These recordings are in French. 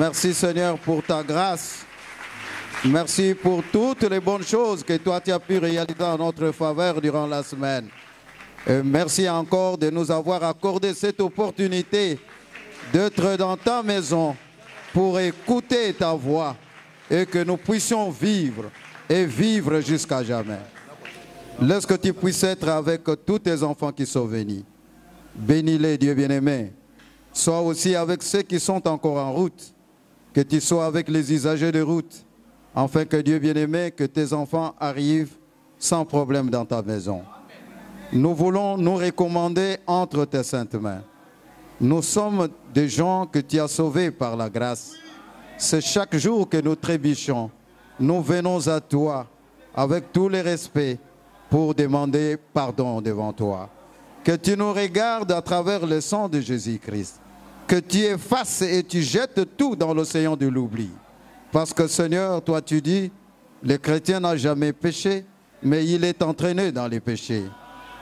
Merci Seigneur pour ta grâce. Merci pour toutes les bonnes choses que toi tu as pu réaliser en notre faveur durant la semaine. Et merci encore de nous avoir accordé cette opportunité d'être dans ta maison pour écouter ta voix et que nous puissions vivre et vivre jusqu'à jamais. Laisse que tu puisses être avec tous tes enfants qui sont venus. Bénis-les, Dieu bien-aimé. Sois aussi avec ceux qui sont encore en route. Que tu sois avec les usagers de route. Afin que Dieu bien-aimé, que tes enfants arrivent sans problème dans ta maison. Nous voulons nous recommander entre tes saintes mains. Nous sommes des gens que tu as sauvés par la grâce. C'est chaque jour que nous trébuchons. Nous venons à toi avec tous les respects pour demander pardon devant toi. Que tu nous regardes à travers le sang de Jésus-Christ. Que tu effaces et tu jettes tout dans l'océan de l'oubli. Parce que Seigneur, toi tu dis, le chrétien n'a jamais péché, mais il est entraîné dans les péchés.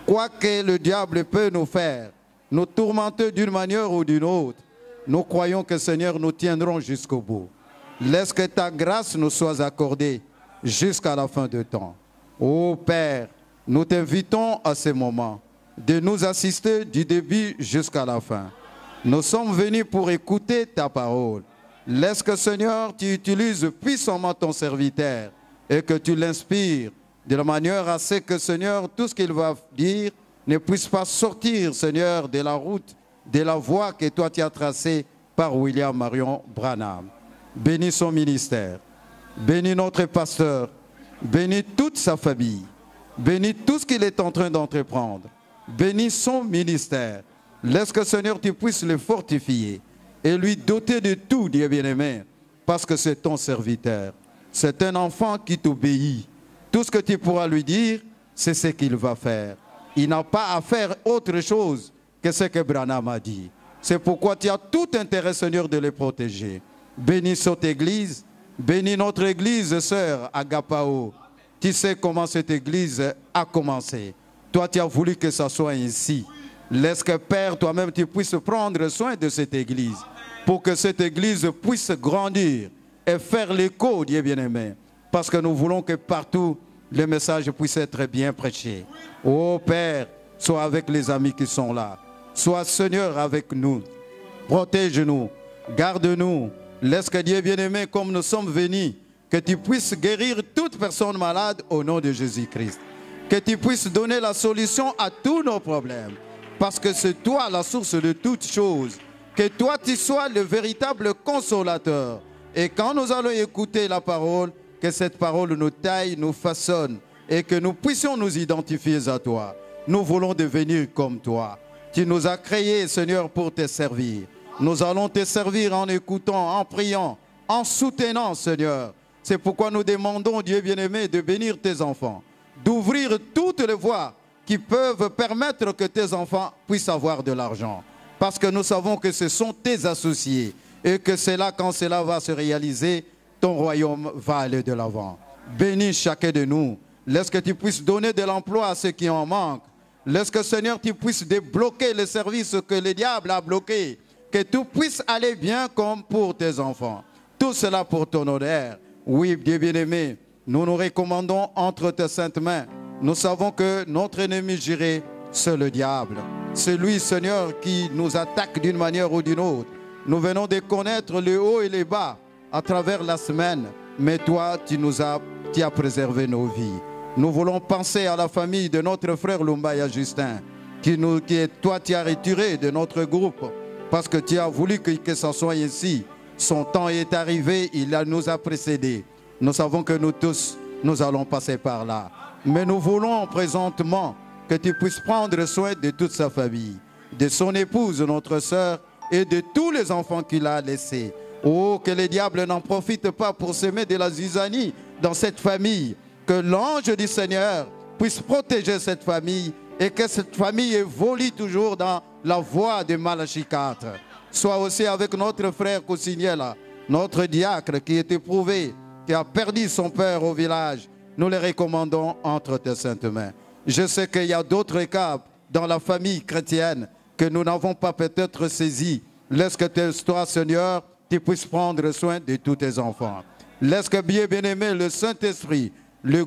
Quoi que le diable peut nous faire, nous tourmenter d'une manière ou d'une autre, nous croyons que Seigneur, nous tiendrons jusqu'au bout. Laisse que ta grâce nous soit accordée jusqu'à la fin du temps. Ô Père, nous t'invitons à ce moment de nous assister du début jusqu'à la fin. Nous sommes venus pour écouter ta parole. Laisse que Seigneur, tu utilises puissamment ton serviteur et que tu l'inspires de la manière à ce que Seigneur, tout ce qu'il va dire ne puisse pas sortir, Seigneur, de la route, de la voie que toi tu as tracée par William Marion Branham. Bénis son ministère. Bénis notre pasteur. Bénis toute sa famille. Bénis tout ce qu'il est en train d'entreprendre. Bénis son ministère. Laisse que Seigneur, tu puisses le fortifier et lui doter de tout, Dieu bien-aimé, parce que c'est ton serviteur. C'est un enfant qui t'obéit. Tout ce que tu pourras lui dire, c'est ce qu'il va faire. Il n'a pas à faire autre chose que ce que Branham a dit. C'est pourquoi tu as tout intérêt, Seigneur, de le protéger. Bénis cette église. Bénis notre église, sœur Agapao. Tu sais comment cette église a commencé. Toi, tu as voulu que ça soit ainsi. Laisse que Père, toi-même, tu puisses prendre soin de cette église pour que cette église puisse grandir et faire l'écho, Dieu bien-aimé. Parce que nous voulons que partout, le message puisse être bien prêché. Oh Père, sois avec les amis qui sont là. Sois Seigneur avec nous. Protège-nous. Garde-nous. Laisse que Dieu bien-aimé, comme nous sommes venus, que tu puisses guérir toute personne malade au nom de Jésus-Christ. Que tu puisses donner la solution à tous nos problèmes. Parce que c'est toi la source de toutes choses. Que toi tu sois le véritable consolateur. Et quand nous allons écouter la parole, que cette parole nous taille, nous façonne et que nous puissions nous identifier à toi. Nous voulons devenir comme toi. Tu nous as créés, Seigneur, pour te servir. Nous allons te servir en écoutant, en priant, en soutenant, Seigneur. C'est pourquoi nous demandons, Dieu bien-aimé, de bénir tes enfants, d'ouvrir toutes les voies qui peuvent permettre que tes enfants puissent avoir de l'argent. Parce que nous savons que ce sont tes associés et que c'est là, quand cela va se réaliser, ton royaume va aller de l'avant. Bénis chacun de nous. Laisse que tu puisses donner de l'emploi à ceux qui en manquent. Laisse que Seigneur, tu puisses débloquer les services que le diable a bloqués. Que tout puisse aller bien comme pour tes enfants. Tout cela pour ton honneur. Oui, bien-aimé, nous nous recommandons entre tes saintes mains. Nous savons que notre ennemi juré, c'est le diable. C'est lui, Seigneur, qui nous attaque d'une manière ou d'une autre. Nous venons de connaître le haut et le bas à travers la semaine, mais toi, tu nous as, tu as préservé nos vies. Nous voulons penser à la famille de notre frère Lumbaya Justin, qui, nous, qui est, toi, tu as retiré de notre groupe, parce que tu as voulu que, que ça soit ainsi. Son temps est arrivé, il a, nous a précédés. Nous savons que nous tous, nous allons passer par là. Mais nous voulons présentement que tu puisses prendre soin de toute sa famille, de son épouse, notre sœur, et de tous les enfants qu'il a laissés. Oh, que les diables n'en profitent pas pour semer de la zizanie dans cette famille. Que l'ange du Seigneur puisse protéger cette famille et que cette famille évolue toujours dans la voie de Malachie 4. Soit aussi avec notre frère Cousignela, notre diacre qui est éprouvé, qui a perdu son père au village. Nous les recommandons entre tes saintes mains. Je sais qu'il y a d'autres cas dans la famille chrétienne que nous n'avons pas peut-être saisi. Laisse que toi, Seigneur, tu puisses prendre soin de tous tes enfants. Laisse que, bien bien-aimé, le Saint-Esprit, le,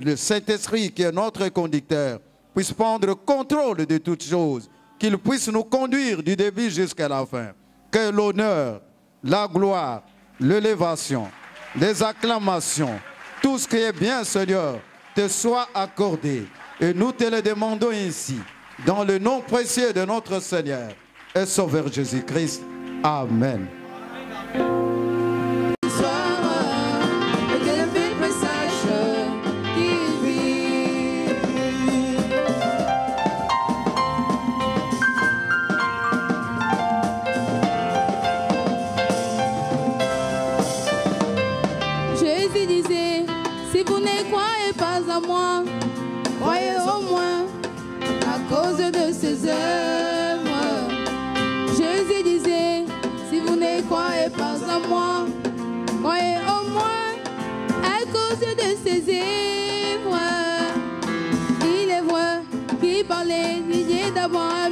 le Saint-Esprit qui est notre conducteur, puisse prendre contrôle de toutes choses, qu'il puisse nous conduire du début jusqu'à la fin. Que l'honneur, la gloire, l'élévation, les acclamations, tout ce qui est bien, Seigneur, te soit accordé. Et nous te le demandons ici, dans le nom précieux de notre Seigneur et Sauveur Jésus-Christ. Amen. prier. ses œuvres. Il est vrai qui parlait, il d'abord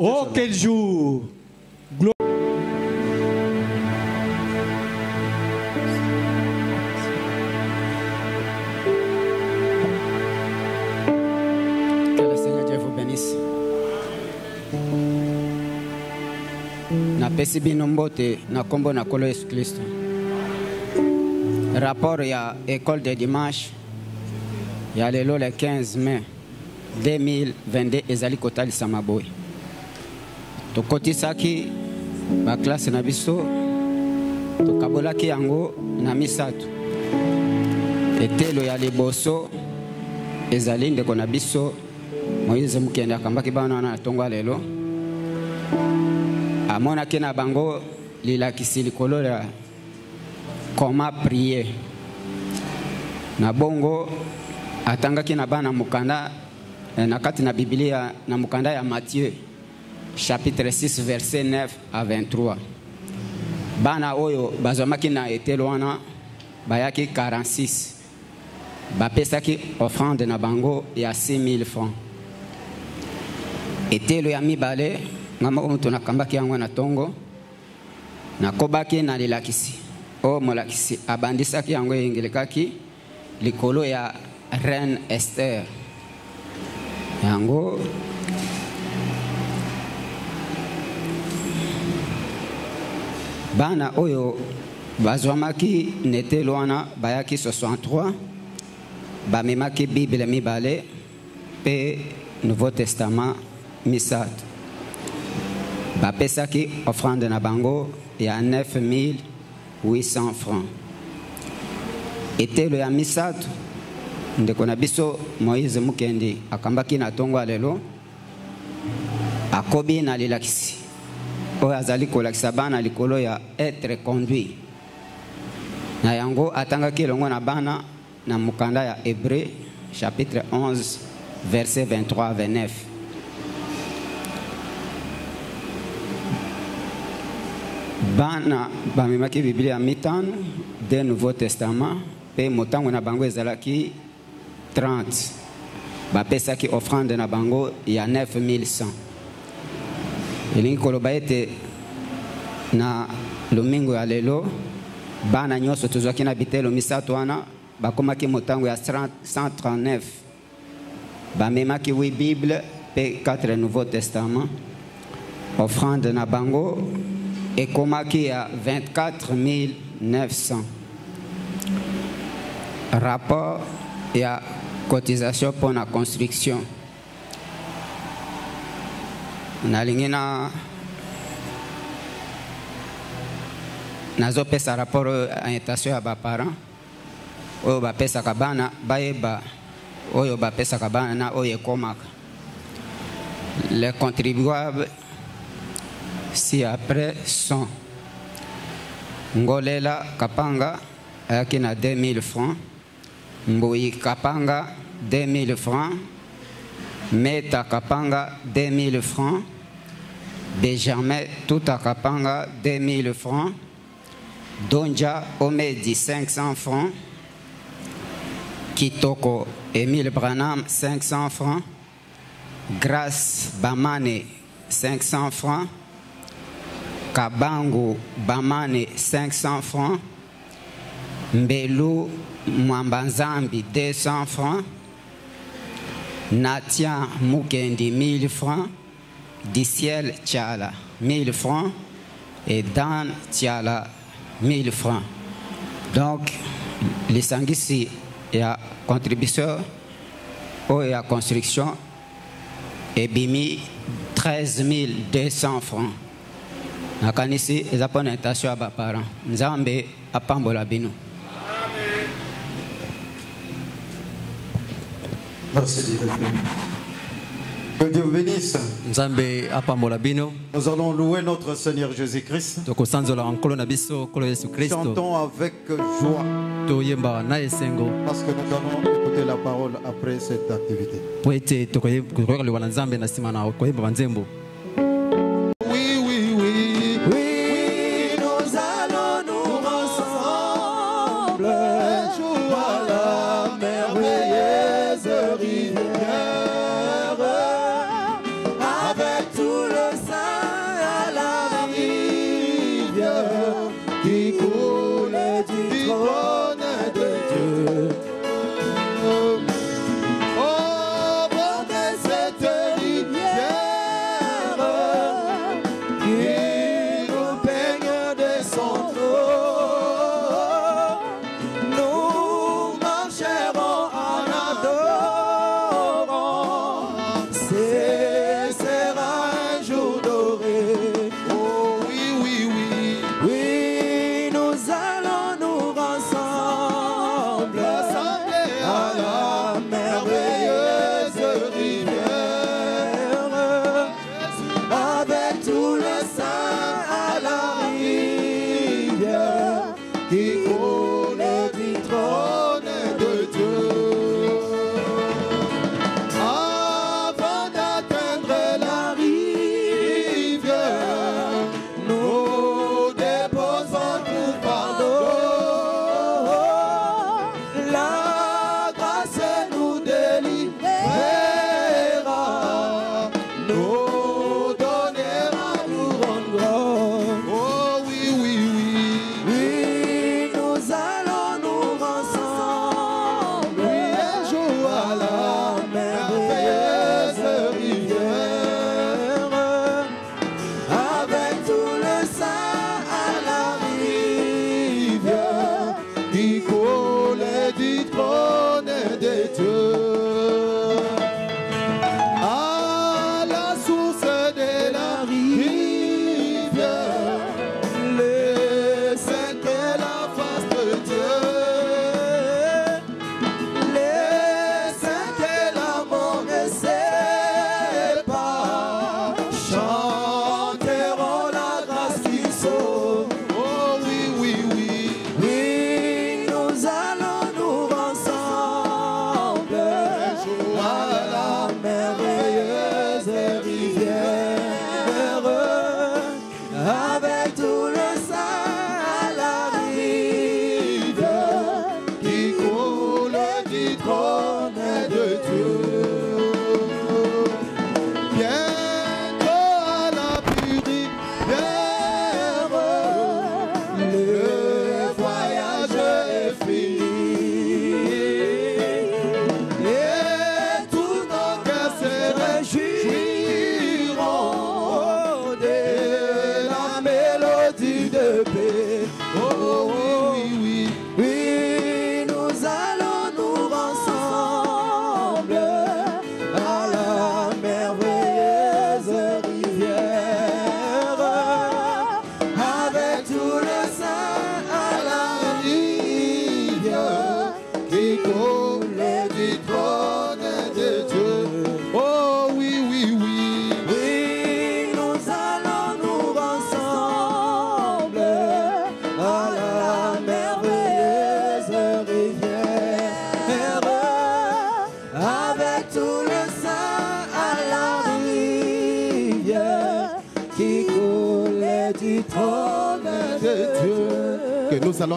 Oh, quel jour. Que le Seigneur Dieu vous bénisse. napesi bino mbote na nkombo na nkolo yesu kristo. Rapport ya école de dimanche ya lelo le 15 mai 2022 ezali kotalisama boye tokotisaki baklasse na biso tokabolaki yango na misato. Etelo ya liboso ezali ndeko na biso moïse mokende akambaki bana wana na ntongo ya lelo. Amonaki na bango lilakisi likolo ya koma prie na bongo atangaki na bana mokanda eh, na kati na bibilia na mokanda ya matthieu chapitre 6 verset 9 à 23 bana oyo bazwamaki na etelo wana bayaki 46 bapesaki offrande na bango ya 6000 francs. Etelo ya mibale nga moko moto nakambaki yango na ntongo nakobaki na lilakisi oyo molakisi abandisaki yango eyengelekaki likolo ya reine ester yango bana oyo bazwamaki netelo wana bayaki 63 bamemaki bible mibale mpe nouveau testament misato. Bapesaki offrande na bango ya 9800 francs. Etelo ya misato ndeko na biso moïse mukendi akambaki na ntongo ya lelo akobi na lilakisi oyo azali kolakisa bana likolo ya être conduit. Na yango atangaki elongo na bana na mokanda ya hébreu chapitre 11 verset 23 à 29 bana bamemaki biblia ya mitano de nouveau testament mpe motango na bango ezalaki 30 bapesaki offrande na bango ya 9100 elingi koloba ete na lomingo ya lelo bana nyonso tozwaki na bitelo misato wana bakomaki motango ya 139 bamemaki 8 bible mpe 4 nouveau testament. Offrande na bango ekomaki ya 24 900 rapport ya cotisation mpo na construction na nazopesa rapport ya intention ya baparent. Oyo bapesaka bana bayeba oyo bapesaka bana na oyo ekomaka. Les contribuables ci-après sont ngolela kapanga ayaki na 2000 francs. Mbuyi kapanga 2000 francs. Meta kapanga 2000 francs benjamin tuta kapanga 2000 francs. Donja omedi 500 francs. Kitoko emile branham 500 francs. Grâce bamane 500 francs. Kabangu bamane 500 francs. Mbelu mwamba nzambi 200 francs. Natia mukendi 1000 francs diciel tiala 1000 francs et dan tiala 1000 francs. Donc lisangisi ya contribution oyo ya construction ebimi 13 200 francs. Nakanisi eza mpo na intention ya baparent nzambe apambola bino Merci. Que Dieu vous bénisse. Nous allons louer notre Seigneur Jésus-Christ. kristo Chantons avec joie parce que nous allons écouter la parole après cette activité.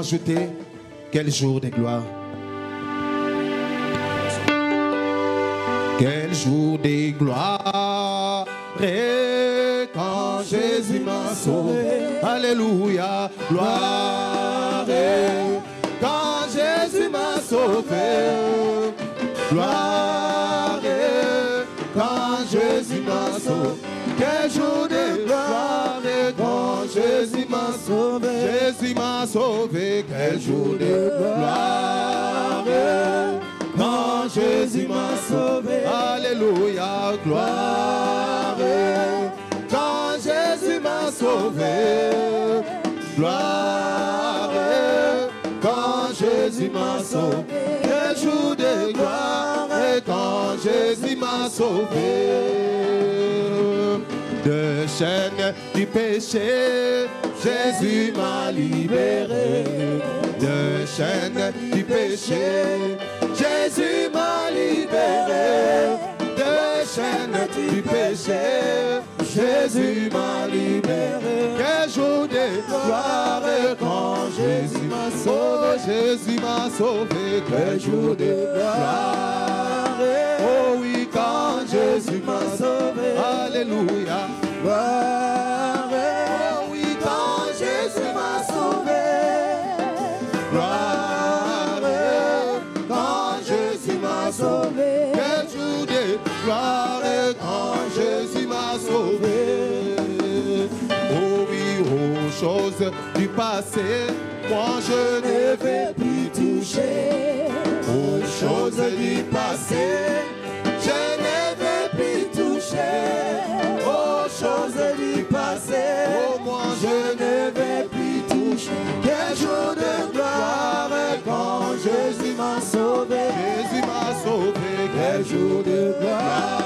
Jeter quel jour de gloire. Quel jour de gloire et quand Jésus m'a sauvé. Alléluia, gloire quand Jésus m'a sauvé. Gloire quand Jésus m'a sauvé. Jésus m'a sauvé. Quel jour de gloire quand Jésus m'a sauvé. Alléluia, gloire. Quand Jésus m'a sauvé. Gloire. Quand Jésus m'a sauvé. Quel jour de gloire. Quand Jésus m'a sauvé. De chaîne du péché, Jésus m'a libéré. De chaîne du péché, Jésus m'a libéré de chaîne du péché. Jésus m'a libéré. Quel jour de gloire quand Jésus m'a sauvé. Jésus m'a sauvé. Quel jour de gloire. Oh oui, quand Jésus m'a sauvé. Alléluia. Passé, je ne vais plus toucher. Aux choses du passé, je ne vais plus toucher. Aux choses du passé, oh moi je ne vais plus toucher. Quel jour de gloire quand Jésus m'a sauvé. Jésus m'a sauvé. Quel jour de gloire.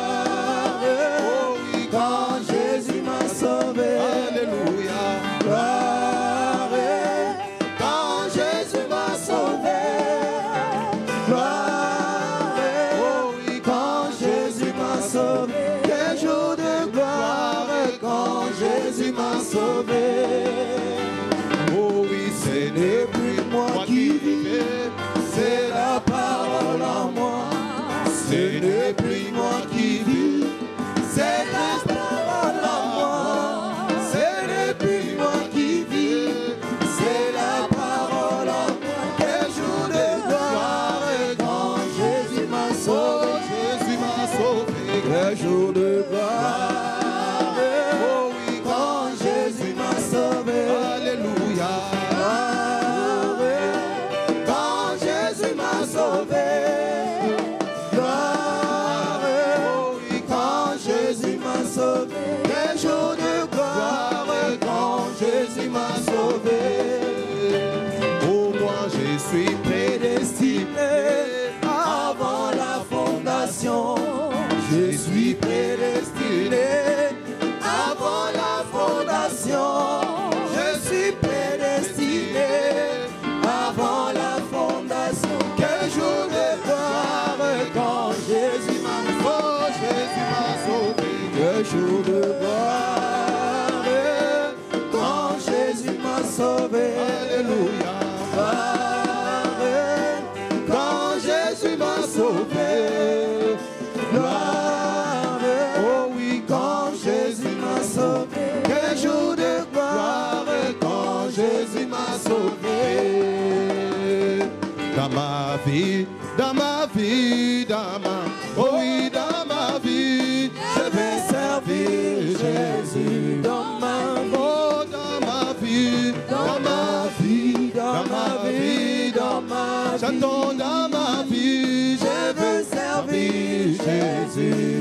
dans ma vie, dans ma oh oui, dans ma vie, je vais servir Jésus dans ma vie, oh, dans ma vie, dans ma vie, dans ma vie, dans ma vie, chantons dans ma vie, je veux servir Jésus.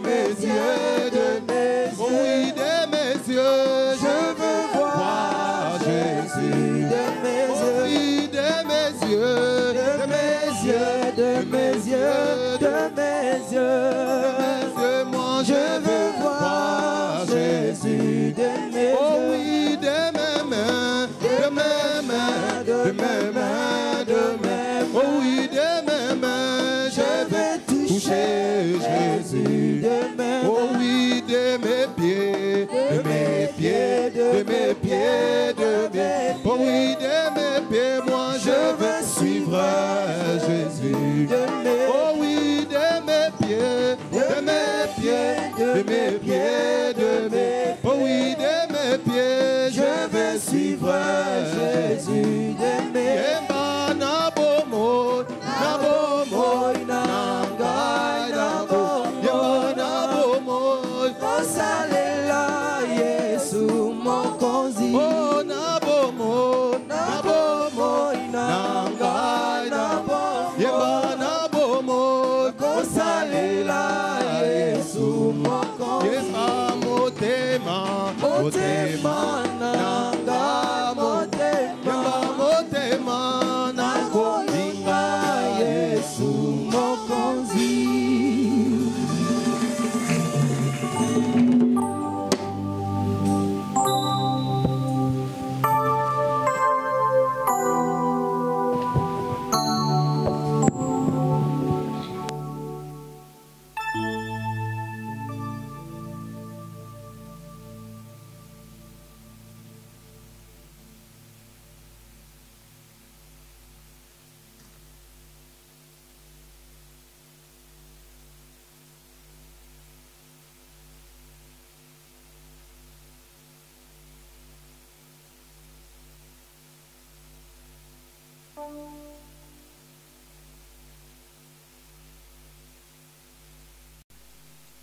de.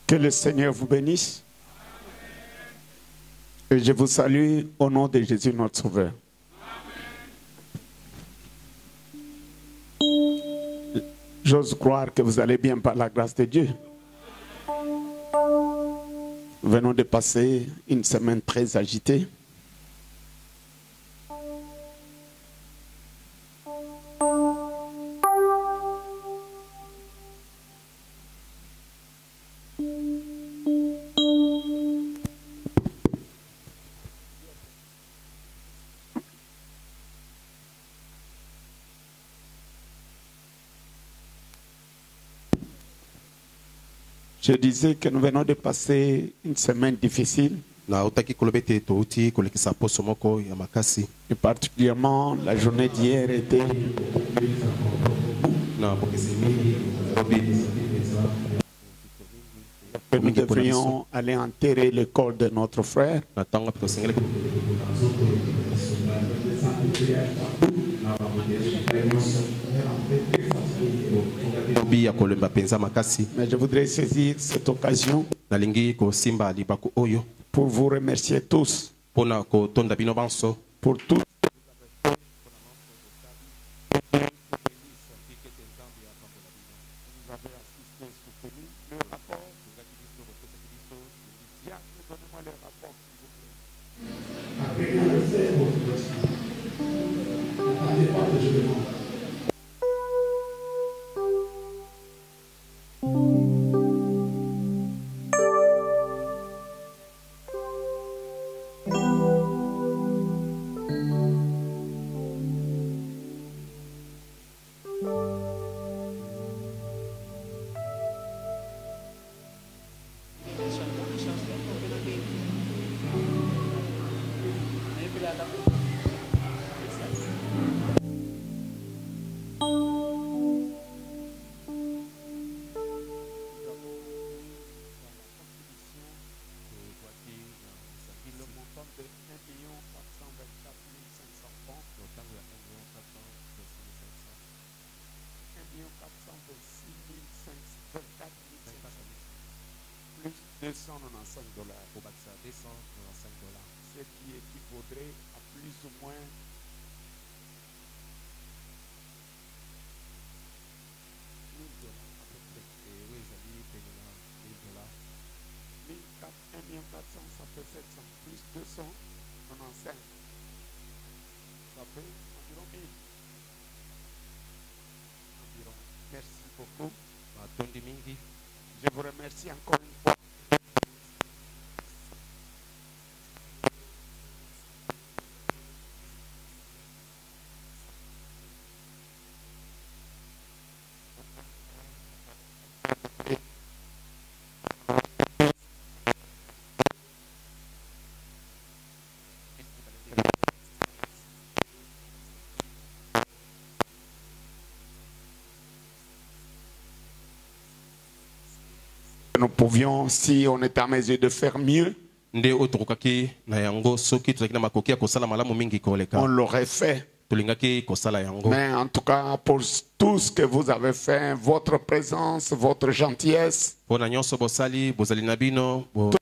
Que le Seigneur vous bénisse. Et je vous salue au nom de Jésus notre Sauveur. J'ose croire que vous allez bien par la grâce de Dieu. Venons de passer une semaine très agitée. Je disais que nous venons de passer une semaine difficile, et particulièrement la journée d'hier était que nous devrions aller enterrer le corps de notre frère. Mais je voudrais saisir cette occasion pour vous remercier tous pour tout 295 dollars, kobakisa 295 dollars ce qui équivaudrait à plus ou moins 1000 dollars à peu près. ewe ezali pene na 1000 dollars 1 400, ça fait 700, plus 295. Ça fait environ 1000. Environ. Merci beaucoup. Je vous remercie encore une fois. Nous pouvions, si on était à mesure de faire mieux, on l'aurait fait. Mais en tout cas, pour tout ce que vous avez fait, votre présence, votre gentillesse, mpona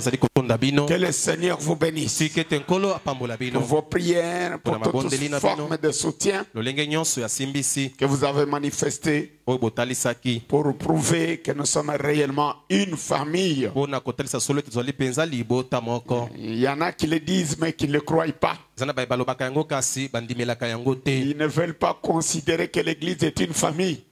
que le Seigneur vous bénisse. Pour vos prières, pour toutes formes de soutien que vous avez manifesté pour prouver que nous sommes réellement une famille. Il y en a qui le disent mais qui ne le croient pas. Ils ne veulent pas considérer que l'Église est une famille.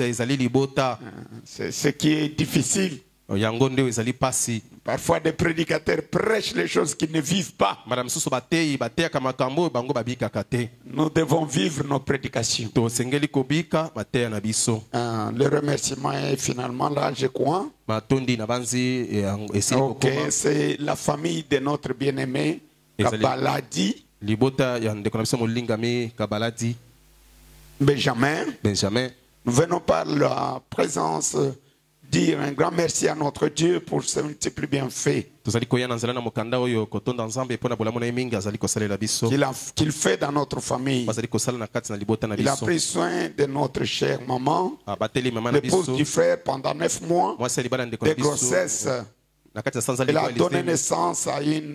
ezali libota C'est ce qui est difficile. Yango nde oyo ezali mpasi Parfois, des prédicateurs prêchent les choses qu'ils ne vivent pas. mbala mosusu bateyi bateyaka makambo oyo bango babikaka te Nous devons vivre nos prédications. tosengeli kobika mateya na biso Euh, le remerciement est finalement là, je crois. matondi na banzi eh, esili Ok, kokoma c'est la famille de notre bien-aimé Kabaladi libota ya ndeko na biso molingami kabaladi Benjamin. benjamin Nous venons par la présence dire un grand merci à notre Dieu pour azali kosalela biso. Qu'il a- qu'il fait dans notre famille. Il a pris soin de notre chère maman, l'épouse du frère, pendant neuf mois de grossesse. Elle a donné naissance à une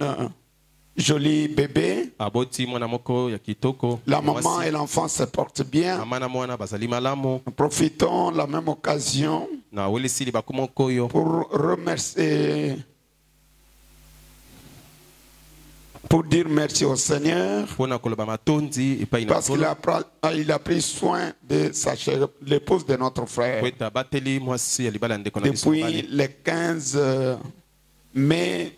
jolie bébé. kitoko. La maman et l'enfant se portent bien. profitons la même occasion pour remercier, pour dire merci au Seigneur. Parce qu'il a, ah, il a pris soin de sa chère, l'épouse de notre frère. Depuis le 15 euh, mai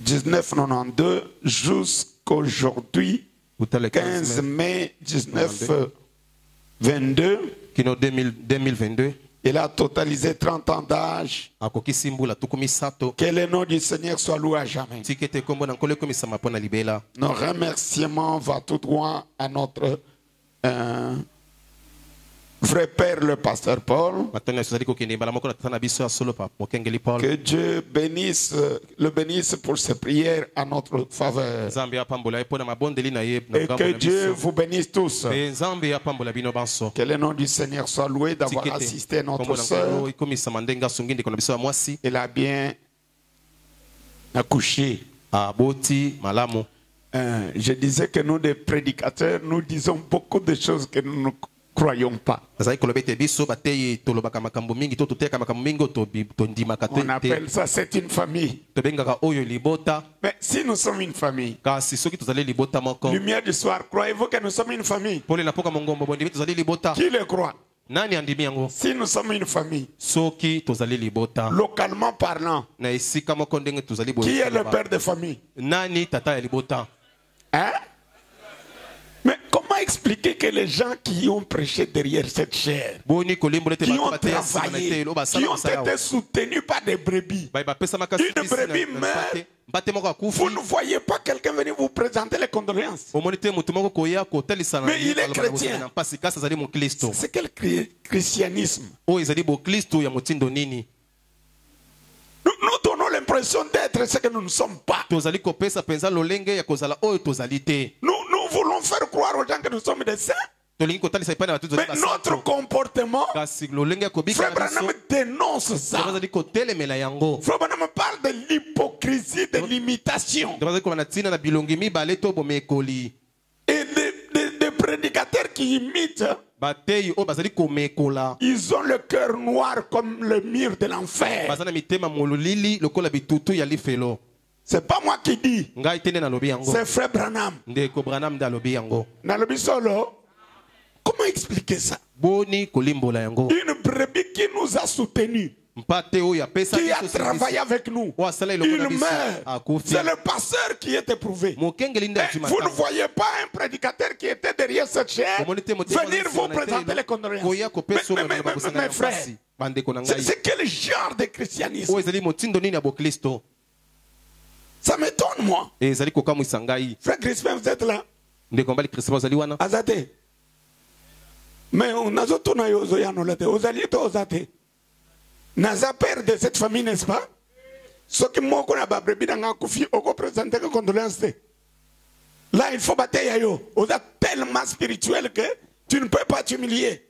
1992 jusqu'aujourd'hui, Uta le 15 mai mai 1922, kino 2000 2022 il a totalisé 30 ans d'âge. Que le nom du Seigneur soit loué à jamais. Nos remerciements vont tout droit à notre euh, vrai père, le pasteur Paul. Que Dieu bénisse, le bénisse pour ses prières à notre faveur. Et que Dieu vous bénisse tous. Que le nom du Seigneur soit loué d'avoir assisté notre soeur. Elle a bien accouché. Euh, je disais que nous, des prédicateurs, nous disons beaucoup de choses que nous ne croyons pas. On appelle ça, c'est une famille. Mais si nous sommes une famille, lumière du soir, croyez-vous que nous sommes une famille? Qui le croit? Si nous sommes une famille, localement parlant, qui est le père de famille? Hein? Expliquer que les gens qui ont prêché derrière cette chair, qui ont travaillé, qui ont été soutenus par des brebis, Une brebis meurt. vous ne voyez pas quelqu'un venir vous présenter les condoléances. Mais il est chrétien. C'est quel chri- christianisme? Nous, l'impression d'être ce que nous ne sommes pas. Nous, nous voulons faire croire aux gens que nous sommes des saints. Mais notre comportement, Frère Branham dénonce ça. Frère Branham parle de l'hypocrisie, de l'imitation. Et des des- des prédicateurs qui imitent, komekola. ils ont le cœur noir comme le mur de l'enfer. C'est pas moi qui dis, c'est Frère Branham. Nalobi solo. Comment expliquer ça? Une brebis qui nous a soutenus, qui a travaillé avec nous, il meurt. akufi C'est le pasteur qui est éprouvé. Et azwi vous ne voyez pas un prédicateur qui était derrière cette chair venir vous présenter les condoléances. Mais, mais, c'est quel genre de christianisme? Ça m'étonne, moi. E, ngai Frère Crispin, vous êtes là? Azate. Mais on a zoto na yo zoya no late. Ozali to ozate. Naza père de cette famille, n'est-ce pas? Soki moko na babrebi na nga kufi oko présenter que condoléances te. Là, il faut battre yo. Oza tellement spirituel que tu ne peux pas t'humilier.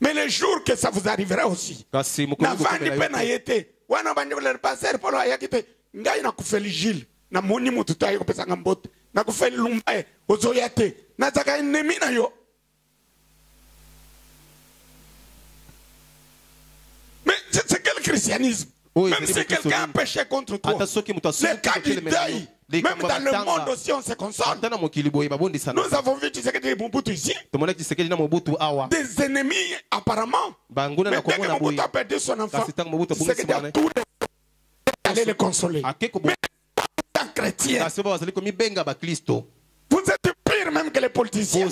Mais le jour que ça vous arrivera aussi. navandi mpe na ye te wana bandivulele paster polo ayaki te ngai nakufeli gile namoni mutu to aye kopesanga mbote nakufeli lumba ye ozoya te nazaka ennemi na yo mais c'est c'est quel christianisme. Oui, même si quelqu'un a péché contre toi les cas du deuil même dans le monde aussi on se console. Nous avons vu Tshisekedi Mobutu ici. Awa des ennemis apparemment. Banguna mais dès que Mobutu a perdu son enfant Tshisekedi a bwana tout aller les consoler. ake En chrétien, komibenga baklisto vous êtes pire même que les politiciens.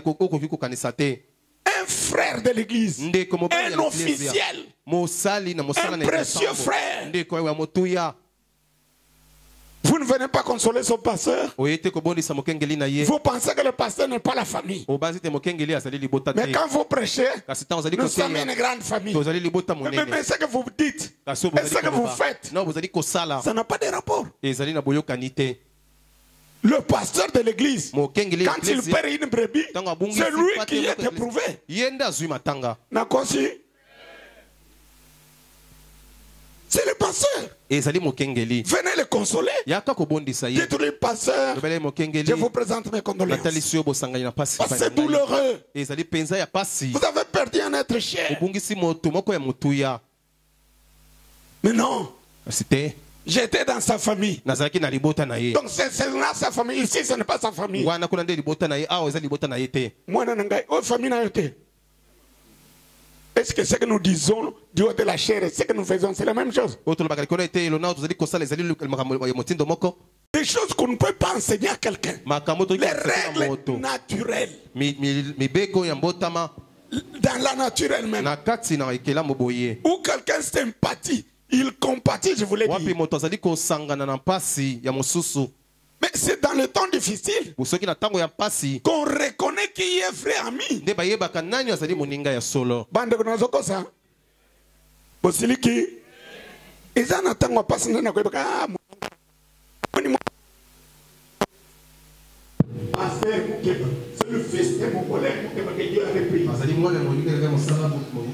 Ko- okoki kokanisa te Un frère de l'église, un officiel. Un précieux frère. Vous ne venez pas consoler son pasteur. Vous pensez que le pasteur n'est pas la famille. Mais quand vous prêchez, nous sommes une grande famille. Mais, ce que vous dites, et ce que vous faites, ça n'a pas de rapport. ezali na boyokani te Le pasteur de l'église, quand il perd une brebis, c'est lui qui est éprouvé. C'est le pasteur. Venez le consoler. ye Dites-lui, pasteur, je vous présente mes condoléances. c'est douloureux. Vous avez perdu un être cher. Mais non, te j'étais dans sa famille. Donc c'est là sa famille. Ici, ce n'est pas sa famille. Est-ce que ce que nous disons du haut de la chair et ce que nous faisons, c'est la même chose? Des choses qu'on ne peut pas enseigner à quelqu'un. Les règles naturelles. Dans la nature elle-même. Où quelqu'un sympathie, il compatit, je vous l'ai dit. ya mosusu? Mais c'est dans le temps difficile. Qu'on reconnaît qui est vrai ami. nde bayebaka nani azali moninga ya solo? Bande kunazokosa bosiliki. Eza na ntango apasi nde nakoyebaka mo- moni mo- Pasteur Moukeba, le festin mon collègue que Dieu a.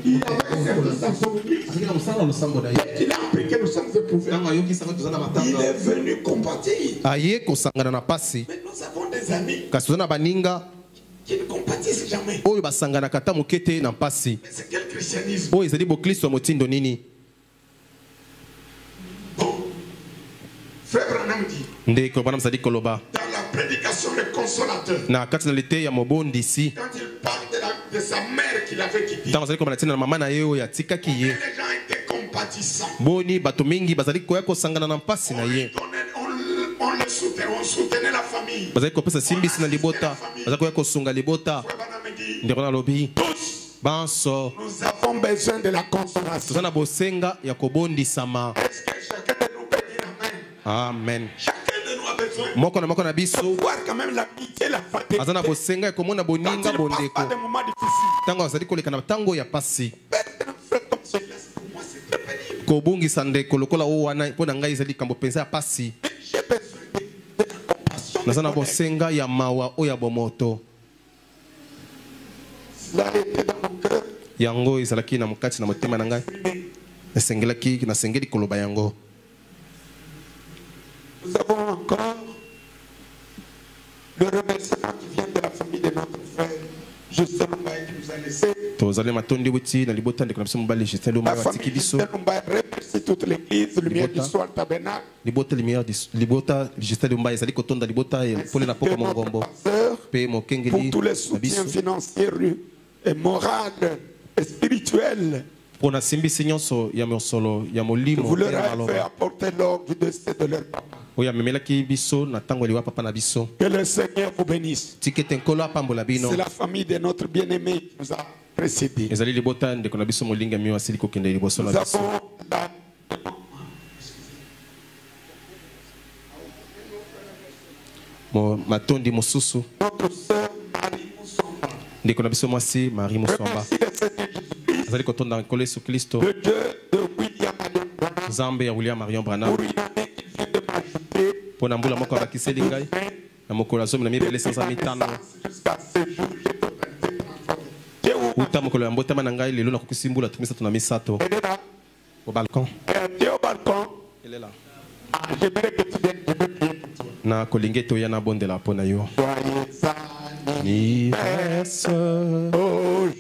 Il avait servi dans son église. Il a appris que nous sommes éprouvés. Il est venu pasi Mais nous avons des amis. Oyo basanganaka ata moke te na mpasi oyo ezali boklisto ya motindo nini. Ndeko koloba prédication, le consolateur, na ya mobondisi quand il parle de, la- de sa mère qu'il avait quitté, ntango azali kobana ntina na mama na ye oyo atikaki ye. Les gens étaient compatissants. boni bato mingi bazali koya kosangana na mpasi na On, ye. le- soutenait, on soutenait la famille. bazali kopesa simbisi na libota. bazali koya kosunga libota. Frère Branham dit, ndeko nalobi tous, banso nous avons besoin de la consolation. toza na bosenga ya kobondisama. Est-ce que chacun de nous peut dire Amen? Amen. Chacun moko na moko na biso. Aza na kosenga ekomona boninga bondeko. ntango azali koleka na ntango ya pasi kobungisa ndeko lokola oyo wana mpo na ngai ezali likambo mpenza ya pasi naza na bosenga ya mawa oyo ya bomoto. Yango ezalaki na mokati na motema na ngai. Nasengelaki nasengeli koloba yango. Nous avons encore le remerciement qui vient de la famille de notre frère Justin Lumbaye qui nous a laissé. tozali matondi wuti na libota ndeko na biso mobali justin La luma famille batiki de biso toute l'église, Lumière du. Soir Tabernacle, libota lumière libota justin ezali kotonda libota mongombo mpe pour tous les soutiens financiers et moraux et spirituels. Vous leur avez fait apporter l'ordre du décès de leur papa. Que le Seigneur vous bénisse. C'est la famille de notre bien-aimé qui nous a précédés. Nous avons la notre sœur Marie Moussamba. ndeko na biso mwasi marie moswamba azali kotonda nkolo yesu kristo. Nzambe ya william marion branam mpo na mbula moko abakiseli ngai na mokolo ya zomi na mibale sanza mitano Jusqu'à ce jour, j'ai totalisé 30 ans. J'ai ouvert uta mokolo ya mbotama na ngai lelo nakokisi mbula tu misato na misato. Au balcon. Elela Ah, na kolingi ete oya nabondela mpo na yo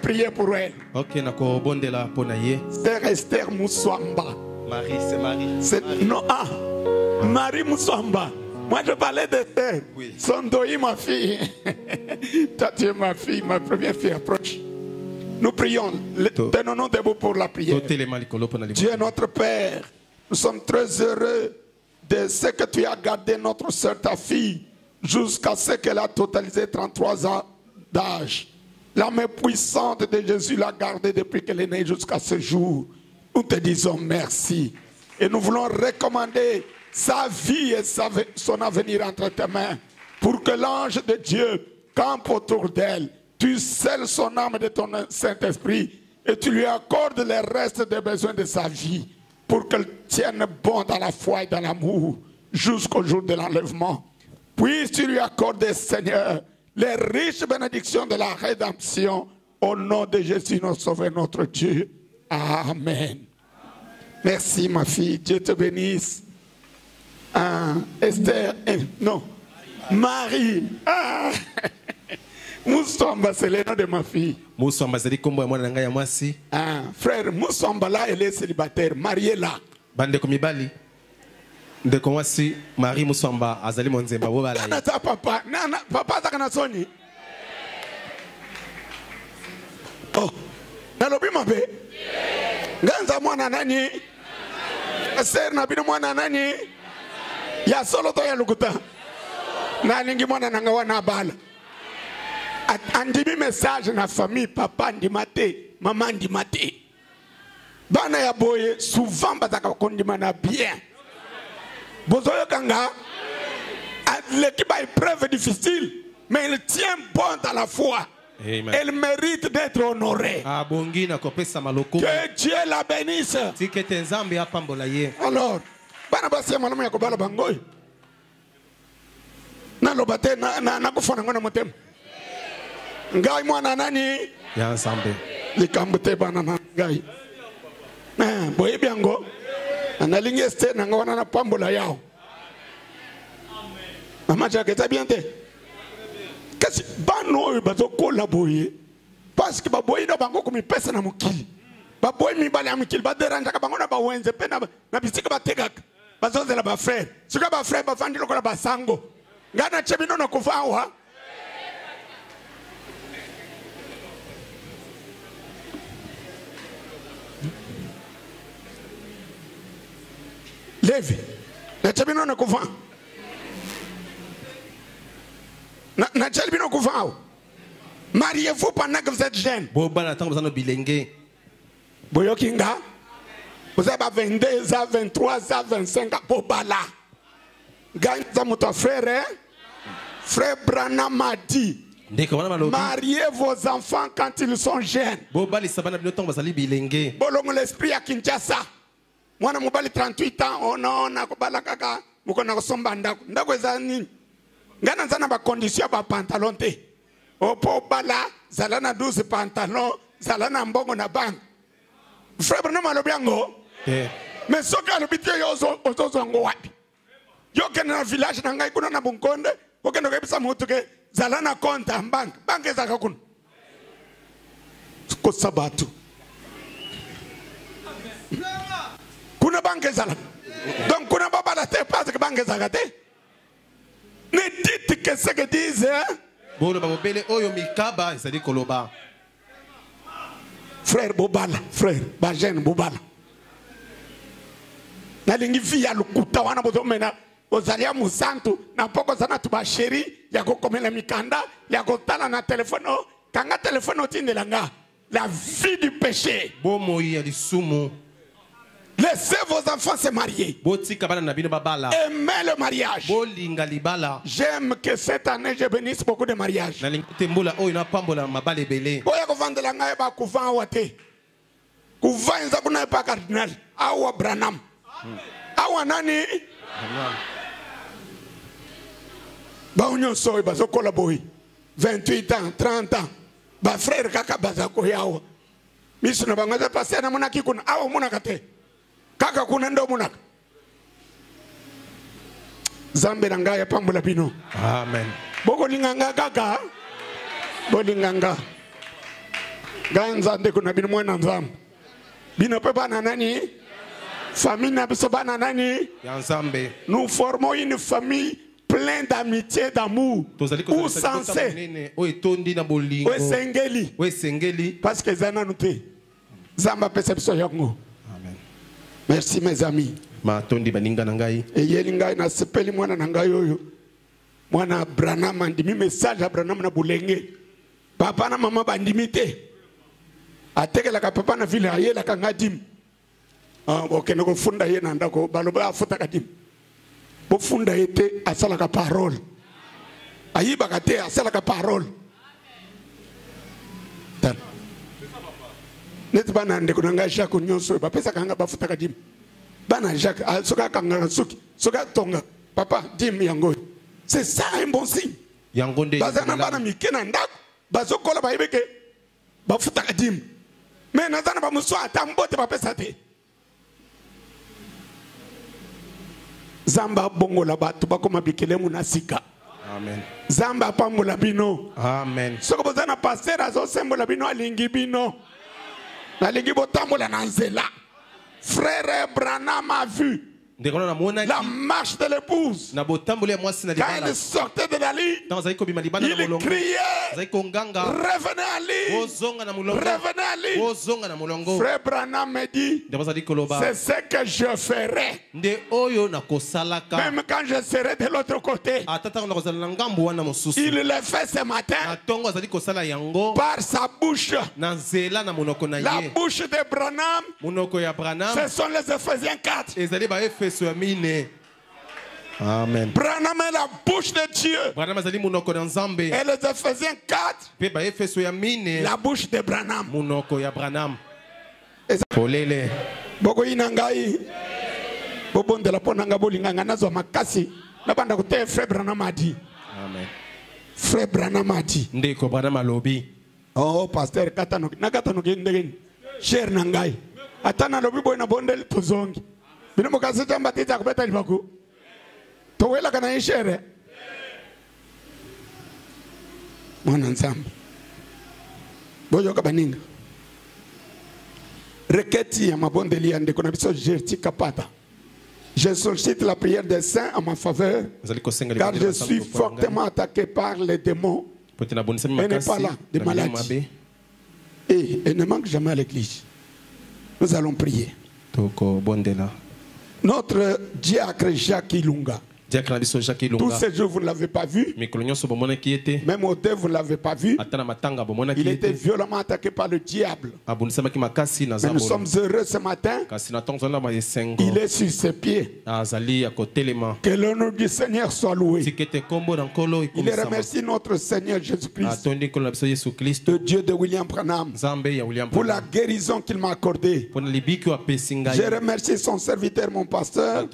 prier pour elle. Ye. Esther Esther Mousswamba. Marie, c'est Marie. C'est non ah Marie Mousswamba. Moi je parlais d'Esther. Oui. Sondoï ma fille. Toi tu es ma fille, ma première fille approche. Nous prions. Tenons-nous debout pour la prière. Dieu notre Père, nous sommes très heureux de ce que tu as gardé notre soeur, ta fille, jusqu'à ce qu'elle a totalisé 33 ans d'âge. La main puissante de Jésus l'a gardée depuis qu'elle est née jusqu'à ce jour. Nous te disons merci. Et nous voulons recommander sa vie et son avenir entre tes mains pour que l'ange de Dieu campe autour d'elle. Tu scelles son âme de ton Saint-Esprit et tu lui accordes les restes des besoins de sa vie pour qu'elle tienne bon dans la foi et dans l'amour jusqu'au jour de l'enlèvement. Puisses-tu lui accorder, Seigneur, les riches bénédictions de la rédemption au nom de Jésus, notre Sauveur, notre Dieu. Amen. Merci, ma fille. Dieu te bénisse. Ah, Esther, eh, non, Marie. Ah, le nom de ma fille. muswamba azali nkombo ya mwana na ngai ya mwasi Ah, frère, Moussamba là, elle est célibataire, mariée là. bandeko mibali ndeko mwasi marie muswamba azali monzemba bobala ye Nata papa, nana, papa azaka na soni. Oh, nalobi mabe. Nganza mwana nani? Ser na bino mwana nani? Ya solo to ya lukuta. Nalingi mwana nanga wana bala. At- Andimi message na famille papa ndima te, mama ndima te. Bana ya boye souvent bazaka kondima na bien. Bozoyoka nga l'équipe a épreuve difficile, mais il tient bon dans la foi. Amen. Elle mérite d'être honorée. lokumu Que Dieu la bénisse. Alors, bana basi ya malamu ya kobala bango naloba te na- na- nakufa nango na motema. Ngai mwana nani? Ya nzambe. Likambo te bana na ngai. Eh, boyebi yango nalingi ester nanga wana napambola yao. Mamajaka eza bien te. Kasi bana oyo bazokola boye parceke baboyi na bango komipesa na mokili. Baboyi mibale ya mokili baderanjaka bango na bawenze mpe na- na bisika batekaka. Bazozela bafrere sikoyo bafrere bafandi lokola basango. Ngai natie bino na kofa awa levi. Natie bino na kofa Na- natie bino kofa awa mariez-vous pendant que vous êtes jeune bobala ntango boza no bilenge. Boyoki nga oza ba 22 za 23 za 25 bobala ngai naza moto ya frère. Frère branam a dit ndeko wana balobi mariez vos enfants quand ils sont jeunes. Bolongo l'esprit ya kinshasa mwana mobali 38 ans onaona kobala kaka. Mokona kosomba ndako. Ndako eza nini? Ngai naza na bakondition ya bapantalon te. Opo obala zala na 12 pantalon zala na mbongo na banke frère branam alobi yango? Te me soki alobi te yo ozo- ozozwa yango wapi? Yo okende na village na ngai kuna na bonkonde okende koyebisa motu ke zala na compte ya banke banke ezalaka kuna? Kosa bato kuna banke ezalaka donc kuna babala te parce que banke ezalaka te. Ne dites que ce que disent boloba bobele oyo mikaba ezali koloba. Frère bobala frère bajeune bobala. Nalingi vi ya lokuta wana bozomena ozali ya mosantu na mpo koza na tu basheri ya kokomela mikanda ya kotala na telefone kanga telefone otindela nga? La vie du péché. Bomoi ya lisumu laissez vos enfants se marier. Aimez le mariage. J'aime que cette année je bénisse beaucoup de mariages. Awa kuva awa branam awa nani? Bao nyonso oyo bazokola boye 28 ans 30 ans. Bafrere kaka baza koya awa. Miso na bango eza paster namonaki kuna? Awa omonaka te kaka kuna nde omonaka nzambe na ngai apambola bino. Amen. Bokolinga nga kaka? Bolinga nga ngai nza ndeko na bino mwana nzambe. Bino mpe bana nani? Famille na biso bana nani? Ya nzambe. Nous formons une famille pleine d'amitié d'amour. Ou sensé oyo etondi na bolingo. O esengeli oyo esengeli parce que eza nanu te nzambe apesa biso yango merci mes amis. Matondi baninga na ngai. Eyeli ngai nasepeli mwana na ngai oyo. Mwana branam andimi message ya branam na bolenge. Papa na mama bandimi te. Atekelaka papa na vile ayelaka nga dime Ah, okende kofunda ye na ndako baloba afutaka dime bofunda ye te asalaka parole. Ayibaka te asalaka parole neti bana ndeko na ngai jacques nyonso oyo bapesaka nga bafutaka dime bana jacques ah, soki akangaka suki soki atonga papa dime yango. Oyo c'est ça un bon signe. Yango nde baza na bana mike na ndako bazokola bayebi ke bafutaka dime me naza na bamosu ata mbote bapesa te. Nzambe abongola bato bakoma bikelemu na sika. Nzambe apambola bino. Soki boza na paster azosembola bino alingi bino nalingi botambola na nzela. Frère branham a vu la marche de l'épouse. Quand il sortait de la lit il criait. Revenez à molongo. Revenez à molongo. Frère branham me dit c'est ce que je ferai. Même quand je serai de l'autre côté. Mosusu. Il le fait ce matin. Par sa bouche. La bouche de branham ce sont les ephésiens 4 baefeso ya mine amen. Branham est la bouche de Dieu. Branham azali monoko na nzambe et les ephésiens 4 mpe baefeso ya mine la bouche de branham. Polele bokoyina ngai bobondela mpo na ngai bolinga ngai nazwa makasi. Nabanda koteya frère branham adi amen. Frère branham adi ndeko branham alobi oh paster katanoki nakatanoki ndengeni shere na ngai ata nalobi boye nabondeli tozongi bino tita mwana ya biso kapata je sollicite la prière des saints en ma faveur car je suis fortement attaqué par les démons. Elle n'est pas là, maladies. mabe et elle ne manque jamais à l'église. Nous allons prier Notre diacre Jacques Ilunga. Tous ces jours, vous ne l'avez pas vu. Même au deux, vous ne l'avez pas vu. Il était violemment attaqué par le diable. Mais nous sommes heureux ce matin. Il est sur ses pieds. kotelema Que le nom du Seigneur soit loué. Il remercie notre Seigneur Jésus-Christ, kristo le Dieu de William Branham, pour la guérison qu'il m'a accordée. Je remercie son serviteur, mon pasteur,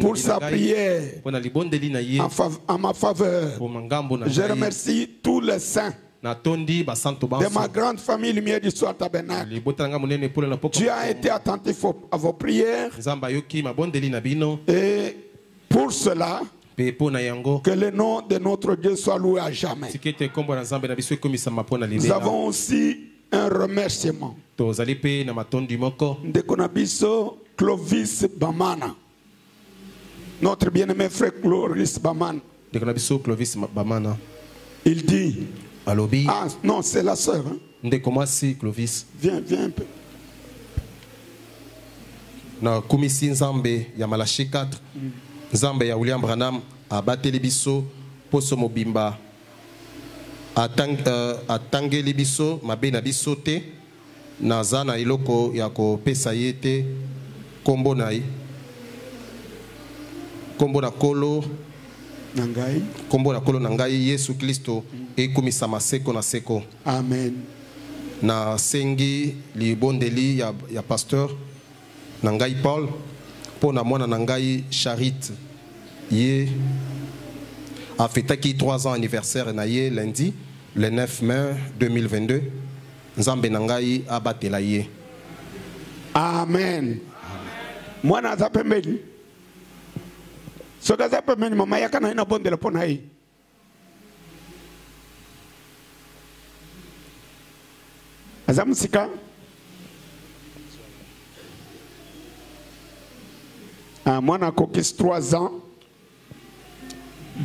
pour sa prière en, ma faveur. Je remercie tous les saints de ma grande famille Lumière du Soir Tabernacle. libota na ngai monene mpona na poko. Dieu a été attentif à vos prières. Et pour cela, que le nom de notre Dieu soit loué à jamais. Nous avons aussi un remerciement. tozali mpe na matondi moko ndeko na biso clovis bamana notre bien-aimé frère clovis na biso clovis Ma- bamana. Il dit alobi. Ah non c'est la sœur hein. ndeko mwasi clovis. Viens viens un peu. Nakumisi nzambe ya malashi 4 nzambe ya william branham abateli biso poso mobimba. Atang- euh, atangeli biso mabe na biso te. Naza na eloko ya kopesa ye te nkombo na ye nkombo na kolo. Na ngai. Nkombo na kolo na ngai yesu seko na seko. Amen. Nasengi libondeli ya, ya pasteur na ngai paul mpo na mwana na ngai charite. Ye afetaki 3 ans anniversaire na ye lundi le 9 mai 2022 nzambe na ngai abatela ye. Amen. Mwana aza pembeni soki aza pembeni mama yaka na ye nabondela mpo na ye aza mosika ah, mwana akokisi 3 ans.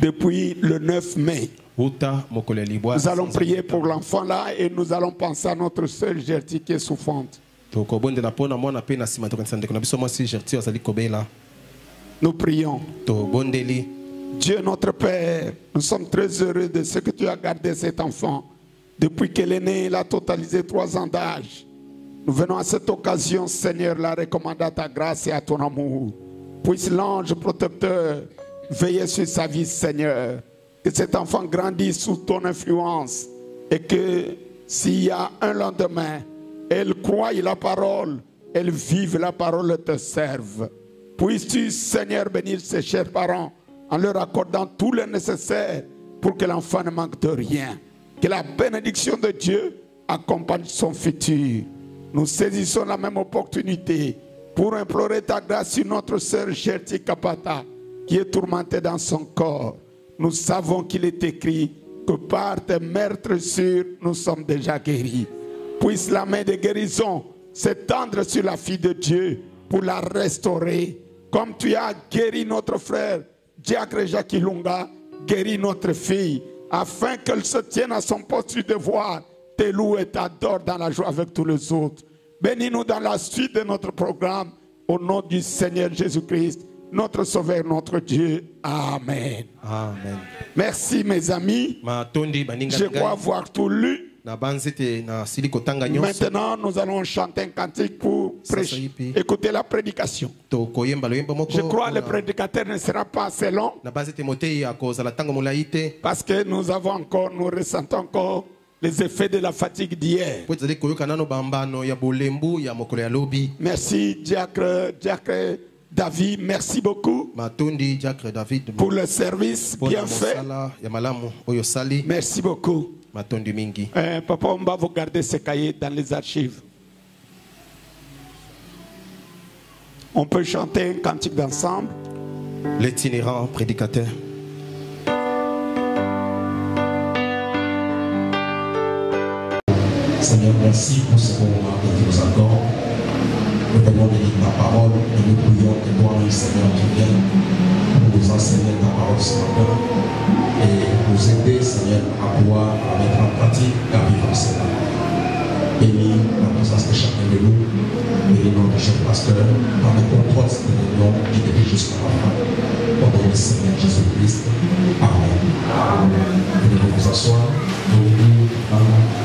Depuis le 9 mai. Nous allons prier pour l'enfant là et nous allons penser à notre sœur Gertie qui est souffrante nous prions Dieu notre Père, nous sommes très heureux de ce que tu as gardé cet enfant. Depuis qu'elle est née, il a totalisé trois ans d'âge. Nous venons à cette occasion, Seigneur, la recommander à ta grâce et à ton amour. Puisse l'ange protecteur veiller sur sa vie, Seigneur. Que cet enfant grandisse sous ton influence et que s'il y a un lendemain, elle croit la parole, elle vive la parole et te serve. Puisses-tu, Seigneur, bénir ses chers parents en leur accordant tout le nécessaire pour que l'enfant ne manque de rien. Que la bénédiction de Dieu accompagne son futur. Nous saisissons la même opportunité pour implorer ta grâce sur notre sœur Gertie Kapata, qui est tourmentée dans son corps. Nous savons qu'il est écrit que par tes meurtres sûrs, nous sommes déjà guéris. Puisse la main de guérison s'étendre sur la fille de Dieu pour la restaurer. Comme tu as guéri notre frère Diacre Jacques Lunga, guéris notre fille, afin qu'elle se tienne à son poste de devoir, te loue et t'adore dans la joie avec tous les autres. Bénis-nous dans la suite de notre programme, au nom du Seigneur Jésus-Christ, notre Sauveur, notre Dieu. Amen. amen Merci mes amis. Je crois avoir tout lu. Maintenant, nous allons chanter un cantique pour prêcher. écouter la prédication. Je crois que le prédicateur ne sera pas assez long parce que nous avons encore, nous ressentons encore les effets de la fatigue d'hier. Merci, Diacre, Diacre David. Merci beaucoup pour le service bien fait. Merci beaucoup. Matondi mingi Euh, papa, on va vous garder ce cahier dans les archives. On peut chanter un cantique d'ensemble. l'itinérant prédicateur Seigneur, merci pour ce bon moment que tu nous accordes. Nous venons de lire ta parole et nous prions que toi-même, Seigneur, tu viennes pour nous enseigner ta parole ce matin et nous aider, Seigneur, à pouvoir mettre en pratique ta vivre, Seigneur. Bénis la présence de chacun de nous. Bénis notre cher pasteur par le contrôle de réunion et depuis jusqu'à la fin. Au nom du Seigneur Jésus-Christ. Amen. Venez vous asseoir. Nous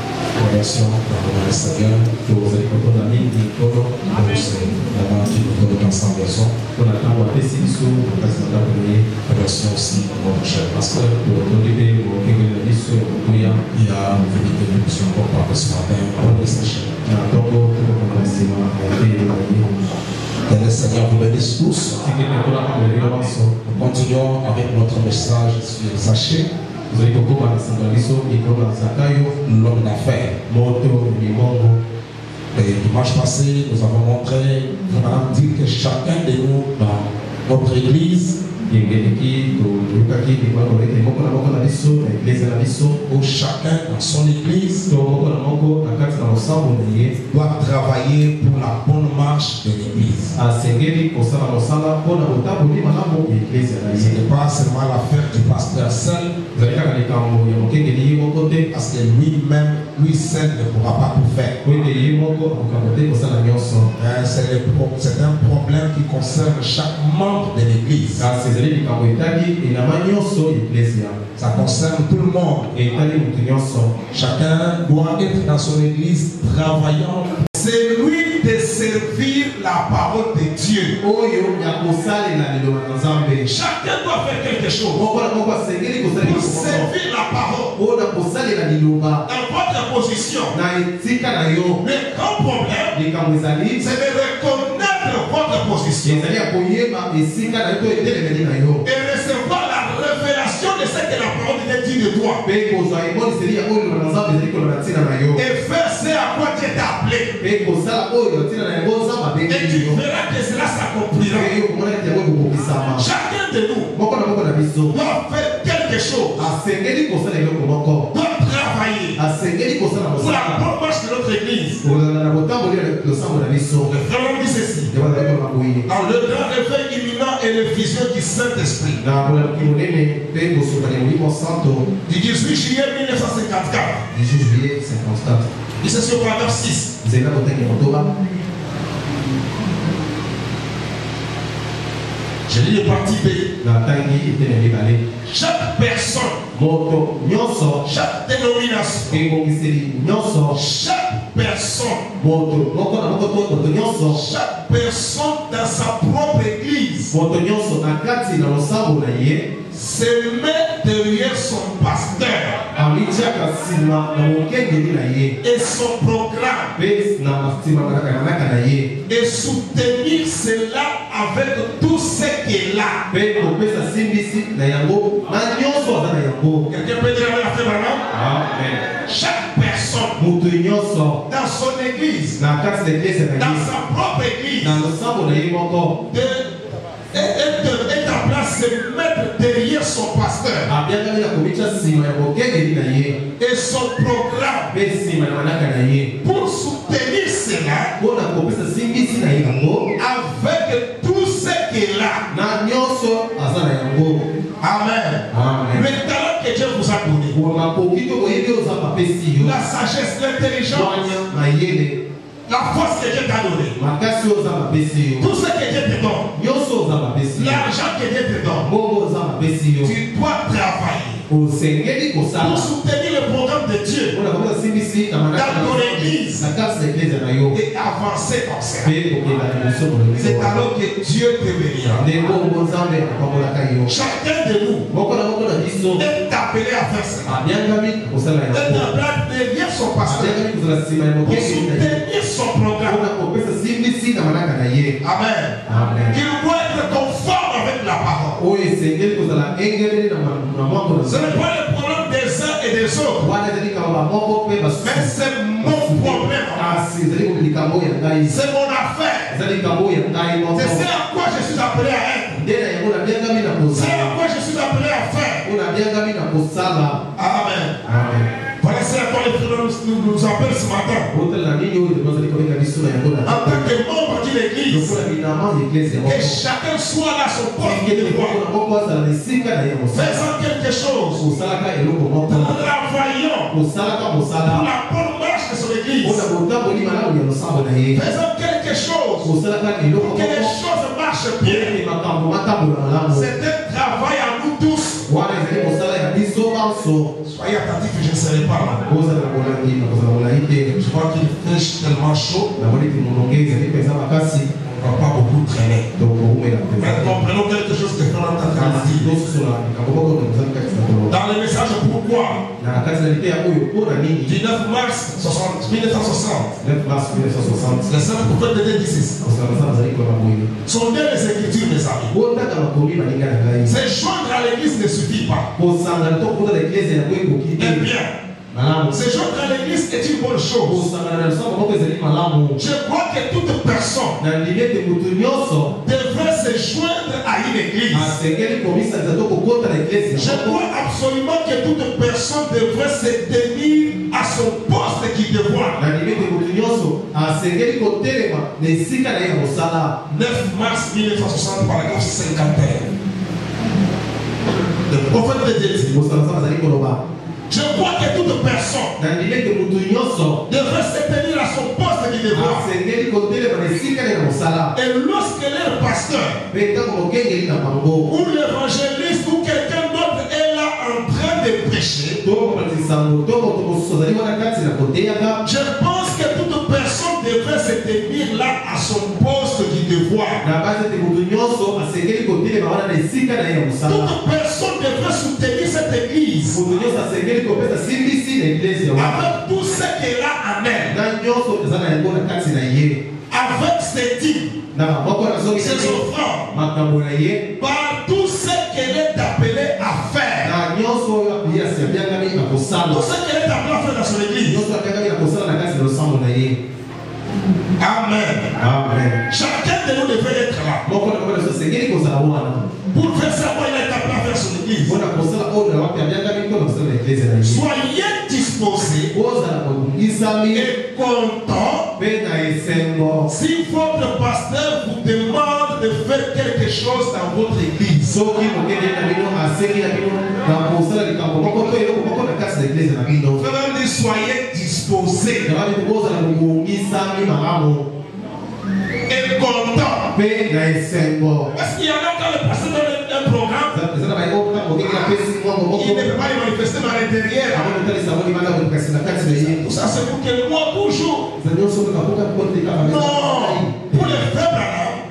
conversion dans le Seigneur. tozali kotona mingi nkolo Maintenant, tu nous donnes dans sa maison. mpona ntango apesi biso makasi na ndako na ye Remercions aussi notre cher pasteur. totondi mpe mokengeli na biso ya kokuya Il a venu que nous puissions encore parler ce matin pour les sachets. na ntongo tokokoma na nsima ya eteyeli na ye Que le Seigneur vous bénisse tous. Nous continuons avec notre message sur Zaché, tozali sango na biso likolo na zakayo l'homme d'affaires. moto limongo Et dimanche passé, nous avons montré, nous avons dit que chacun de nous dans notre église, toyokaki na biso ou chacun dans son église, doit travailler pour la bonne marche de l'église. Ce n'est pas seulement l'affaire du pasteur seul, parce que lui-même, lui seul ne pourra pas tout faire. Euh, C'est un problème qui concerne chaque membre de l'église. Ezali likambo etali elamba nyonso ya eklezia Ça concerne tout le monde. etali motu nyonso Chacun doit être dans son église travaillant. C'est lui de servir la parole de Dieu. oyo ya kosalela liloba na nzambe Chacun doit faire quelque chose moko na moko asengeli la parole kosalela liloba dans votre position. na etika na yo Le grand problème, likambo ezali c'est de reconnaître votre position. Et recevoir la révélation de ce que la parole de Dieu dit de toi. Et faire ce à quoi Dieu t'a appelé. Et tu verras que cela s'accomplira. Chacun de nous doit faire quelque chose, doit kosala pour la bonne marche de notre église. frère dit ceci. le grand réveil imminent et les visions du Saint-Esprit. Du 18 juillet 1954. 18 juillet 54 Il c'est sur paragraphe 6. Je lis le parti B. Chaque personne, chaque dénomination, chaque personne, chaque personne dans sa propre église se met derrière son pasteur. Et son programme. Et soutenir cela avec tout ce aza na yango Quelqu'un peut dire la amen. Chaque personne. Dans son église, dans sa propre église, na ye moko de, se mettre derrière son pasteur. Ye et son programme. Pour soutenir cela avec tout ce qu'il a. yango Amen. Amen. Le talent que Dieu vous a donné, la sagesse, l'intelligence, la force que Dieu t'a donnée, tout ce que Dieu te donne, l'argent pour soutenir le programme de Dieu. Dans ton église. et avancer comme ça. C'est alors que Dieu te bénira. Chacun de nous est appelé à faire cela. Est appelé derrière son pasteur. Pour soutenir son programme. amen C'est mon affaire. C'est ce à quoi je suis appelé à être. C'est à quoi je suis appelé à faire. Amen. amen Voilà ce à quoi le Seigneur nous, appelle ce matin. En tant que membre d'une église, lokola binama yeglise que chacun soit là son poste de moko devoir. Faisons quelque chose. Travaillons pour la bonne marche de son église. mpona botamboli malamu ya losambo na ye Faisons quelque chose pour que les choses marchent bien. C'est un travail à nous tous. Soyez attentifs, je ne serai pas là. Je vois qu'il fait tellement chaud, va pas beaucoup traîner. tokoumela Mais comprenons quelque chose que Frère est en train de dire. tososola likambo moko tozali kati na kolo Dans le message pourquoi, na kati na liteya oyo mpona nini du 9 mars 60, 1960, 9 mars 1960 le Saint prophète de 2016, kosala basala bazali koyeba boye sondez les écritures, mes amis. Se joindre à l'église ne suffit pas. te Eh bien, se joindre à l'église est une bonne chose. Je crois que toute personne devrait se joindre à une église. eklese Je crois absolument que toute personne devrait se tenir à son poste qui mosala. 9 mars 1960, paragraphe 51. Le prophète de Dieu Je crois que toute personne devrait se tenir à son poste ya mosala Et lorsque leur pasteur ou l'évangéliste ou quelqu'un d'autre est là en train de prêcher, je pense que toute personne devrait se tenir là à son poste mosala Toute personne devrait soutenir cette église avec tout ce qu'elle a en elle, avec ses dîmes, ses offrandes, par tout ce qu'elle est appelée à faire. na ce qu'elle est appelée à faire dans son église. Amen. amen Chacun de nous devait être là. Pour faire ça, il été appelé à faire son église. Soyez disposés et contents si votre pasteur vous demande de faire quelque chose dans votre église. Frère, dit soyez disposés. Et contents. Parce qu'il y en a quand le pasteur donne un programme, il ne peut pas y manifester dans l'intérieur. Tout ça, c'est pour que mpoka kotekaka Non, pour les faibles,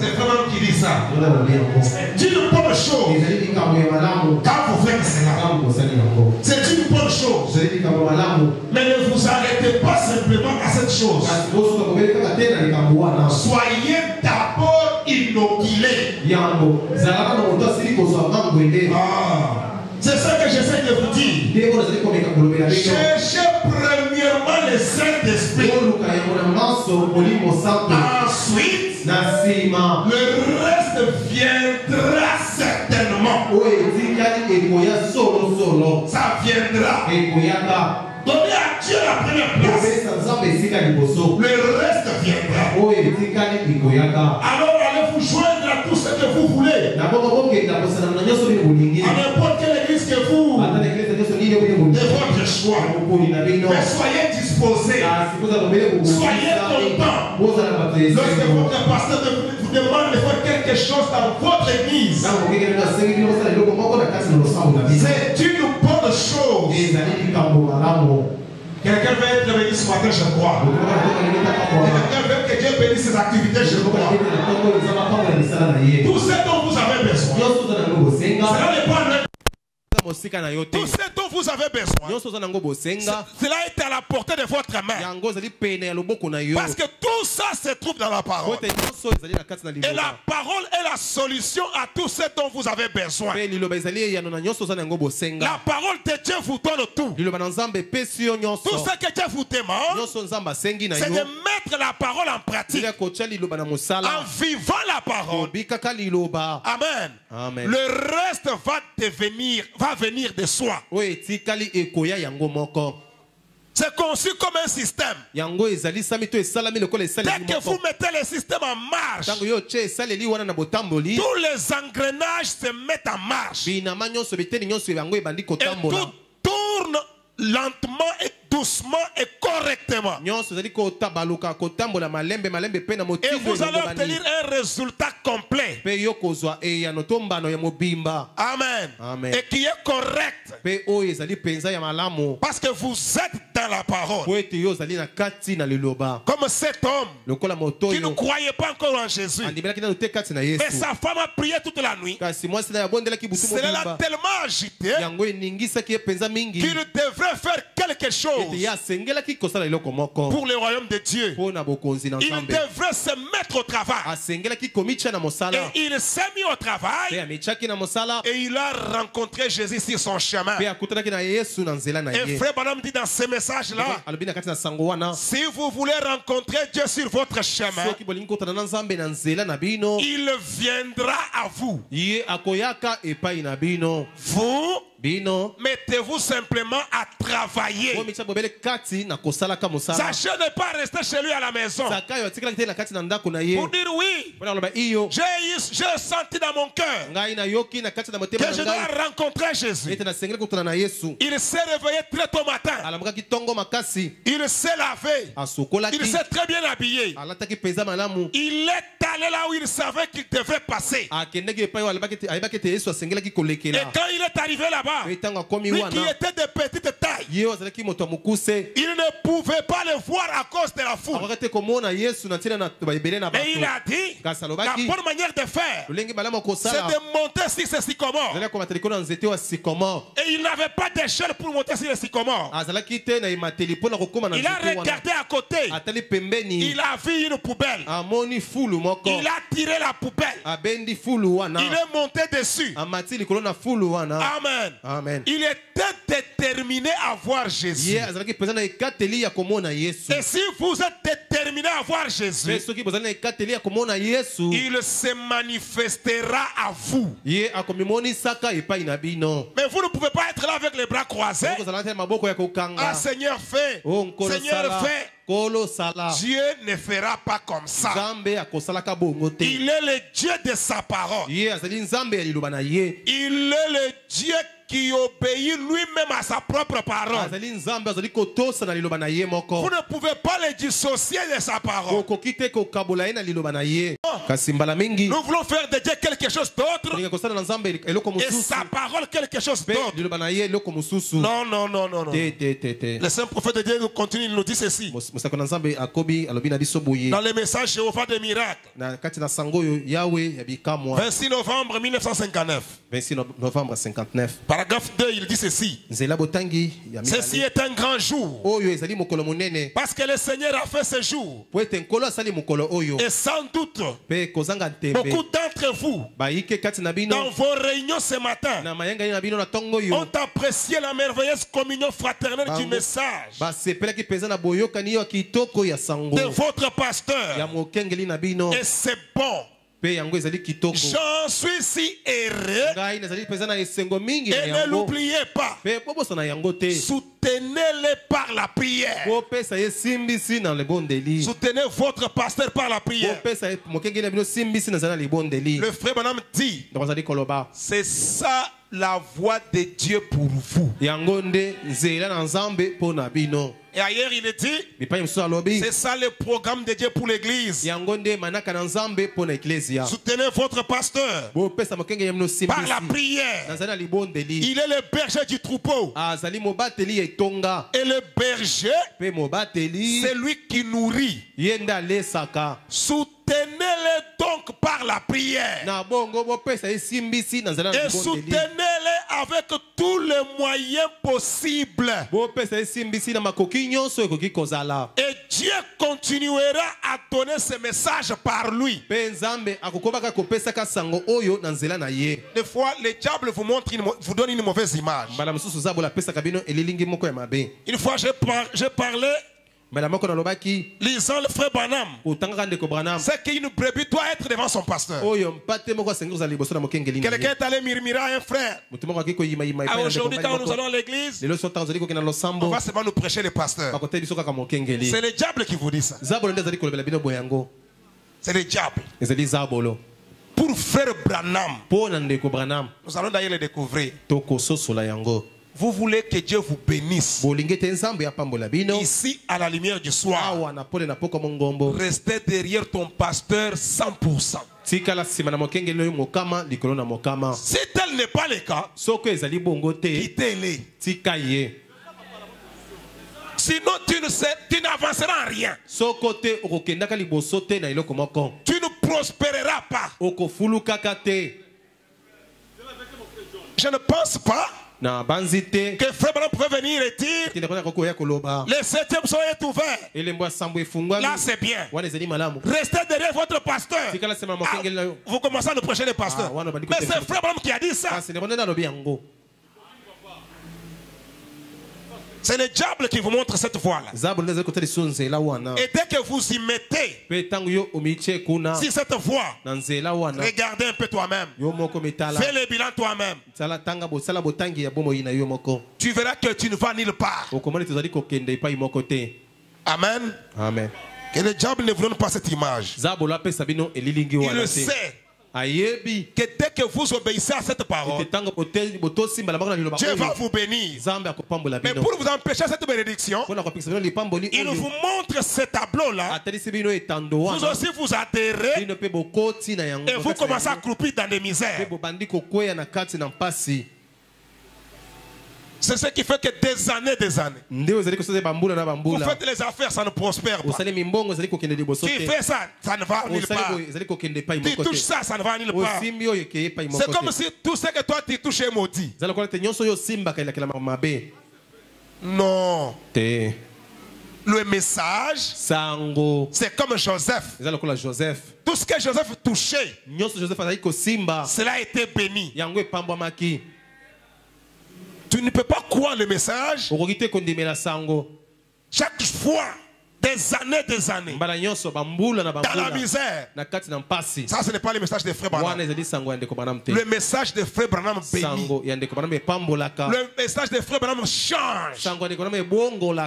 C'est vraiment qui dit ça. C'est une bonne chose quand vous faites cela. C'est une bonne chose. Mais ne vous arrêtez pas simplement à cette chose. Soyez d'abord inoculés. Ah, c'est ça que j'essaie de vous dire. Cherchez premièrement le Saint-Esprit. Ensuite, le reste viendra certainement. Ça viendra. Donnez à Dieu la première place. Le reste viendra. Alors allez vous joindre à tout ce que vous voulez? À n'importe quelle de votre choix. Mais soyez disposés. kobele Soyez contents. Lorsque votre pasteur vous demande de faire quelque chose dans votre église, c'est une bonne chose. Quelqu'un veut être béni ce matin, je crois. Quelqu'un veut que Dieu bénisse ses activités, je crois. Tout ce dont vous avez besoin, cela n'est pas le- mosika na yo te Tout ce dont vous avez besoin, cela est à la portée de votre main. Parce que tout ça se trouve dans la parole. Et la parole est la solution à tout ce dont vous avez besoin. La parole de Dieu vous donne tout. Tout ce que Dieu vous demande, c'est de mettre la parole en pratique. En vivant la parole. Amen. Le reste va devenir, va venir de soi. C'est conçu comme un système. Dès que vous mettez le système en marche, tous les engrenages se mettent en marche. Et tout tourne lentement et doucement et correctement. Et vous allez obtenir un résultat complet. mobimba Amen. Amen. Et qui est correct. Parce que vous êtes dans la parole. Comme cet homme qui ne croyait pas encore en Jésus. Mais sa femme a prié toute la nuit. Cela l'a tellement agité qu'il devrait faire quelque ete chose pour le royaume de Dieu. Il devrait se mettre au travail. Et il s'est mis au travail. Et il a rencontré Jésus sur son chemin. Et frère Branham dit dans ce message-là, wana. si vous voulez rencontrer Dieu sur votre chemin, il viendra à vous. Vous mettez-vous simplement à travailler. Sachez ne pas rester chez lui à la maison. Pour dire oui, j'ai senti dans mon cœur que je dois rencontrer Jésus. Il s'est réveillé très tôt matin. Il s'est lavé. Il s'est très bien habillé. Il est allé là où il savait qu'il devait passer. Et quand il est arrivé là-bas, lui qui était de petite taille, il ne pouvait pas le voir à cause de la foule. na Mais il a dit, la bonne manière de faire, malamu c'est de monter sur ce sycomore. Et il n'avait pas d'échelle pour monter sur le sycomore. na Il a regardé à côté. Il a vu une poubelle. moko Il a tiré la poubelle. fulu wana Il est monté dessus. Amen. Amen Il était déterminé à voir Jésus. Et si vous êtes déterminé à voir Jésus, il se manifestera à vous. Mais vous ne pouvez pas être là avec les bras croisés. Ah Seigneur, fais. o nkolo Seigneur, fais. Dieu ne fera pas comme ça. Il est le Dieu de sa parole. Il est le Dieu qui obéit lui-même à sa propre parole. Vous ne pouvez pas le dissocier de sa parole. mingi. Nous voulons faire de Dieu quelque chose d'autre. Et sa parole quelque chose d'autre. Non, non, non, non, non. Le saint prophète de Dieu nous continue, il nous dit ceci. Dans le message Jéhovah des miracles, na kati na sango oyo yawe ya bikamwa. 26 novembre 1959, 26 no- novembre 59 paragraphe 2, il dit ceci. Ceci est un grand jour. Parce que le Seigneur a fait ce jour. Et sans doute, beaucoup d'entre vous, dans vos réunions ce matin, ont apprécié la merveilleuse communion fraternelle du message de votre pasteur. Et c'est bon. J'en suis si heureux. Et ne l'oubliez pas. Soutenez-les par la prière. Soutenez votre pasteur par la prière. Le frère Madame dit, c'est ça la voix de Dieu pour vous. Et ailleurs, il est dit, c'est ça le programme de Dieu pour l'église. Soutenez votre pasteur par la prière. Il est le berger du troupeau. etonga Et le berger, c'est lui qui nourrit. alesaka Soutenez-les donc par la prière. Et soutenez-les avec tous les moyens possibles. Et Dieu continuera à donner ce message par lui. Des fois, le diable vous montre, une vous donne une mauvaise image. Une fois, j'ai par- j'ai parlé, lisant le frère Branham, c'est qu'une brebis doit être devant son pasteur. na Quelqu'un est allé murmurer à un frère. Ah, Aujourd'hui, quand nous allons à l'église, on va seulement nous prêcher le pasteur. bakoteli biso kaka mokengeli C'est le diable qui vous dit ça. C'est le diable. Pour frère Branham, nous allons d'ailleurs le découvrir. Vous voulez que Dieu vous bénisse. Ici, à la lumière du soir, restez derrière ton pasteur 100%. tikala nsima na mokengeli oyo mokama likolo na mokama Si tel n'est pas le cas, quittez-les. Sinon, tu n'avanceras en rien. Tu ne prospéreras pas. Je ne pense pas que Frère Branham pouvait venir et dire le septième psaume est ouvert. Là, c'est bien. Restez derrière votre pasteur. Ah, vous commencez à nous prêcher les pasteurs. Ah, Mais c'est Branham qui a dit ça. kasi ndeko nde nalobi yango C'est le diable qui vous montre cette voie-là. Et dès que vous y mettez sur cette voie, regardez un peu toi-même. Fais le bilan toi-même. Tu verras que tu ne vas nulle part. Amen. amen Que le diable ne vous donne pas cette image. Il le sait. Que dès que vous obéissez à cette parole, Dieu va vous bénir. Mais pour vous empêcher cette bénédiction, il vous montre ce tableau-là. Vous aussi vous adhérez. Et vous commencez à croupir dans des misères. bobandi kokweya na kati na mpasi C'est ce qui fait que des années, des années, vous faites les affaires, ça ne prospère pas. te fais ça, ça ne va nulle part. touches te ça, ça ne va nulle part. C'est comme si tout ce que toi tu touches est maudit. Non. Le message, c'est comme Joseph. joseph Tout ce que Joseph touchait, cela a été béni. Tu ne peux pas croire le message chaque fois, des années, des années, dans la misère. Ça, ce n'est pas le message des frères wana Branham. Le message des frères Branham bénit. Le message des frères Branham change.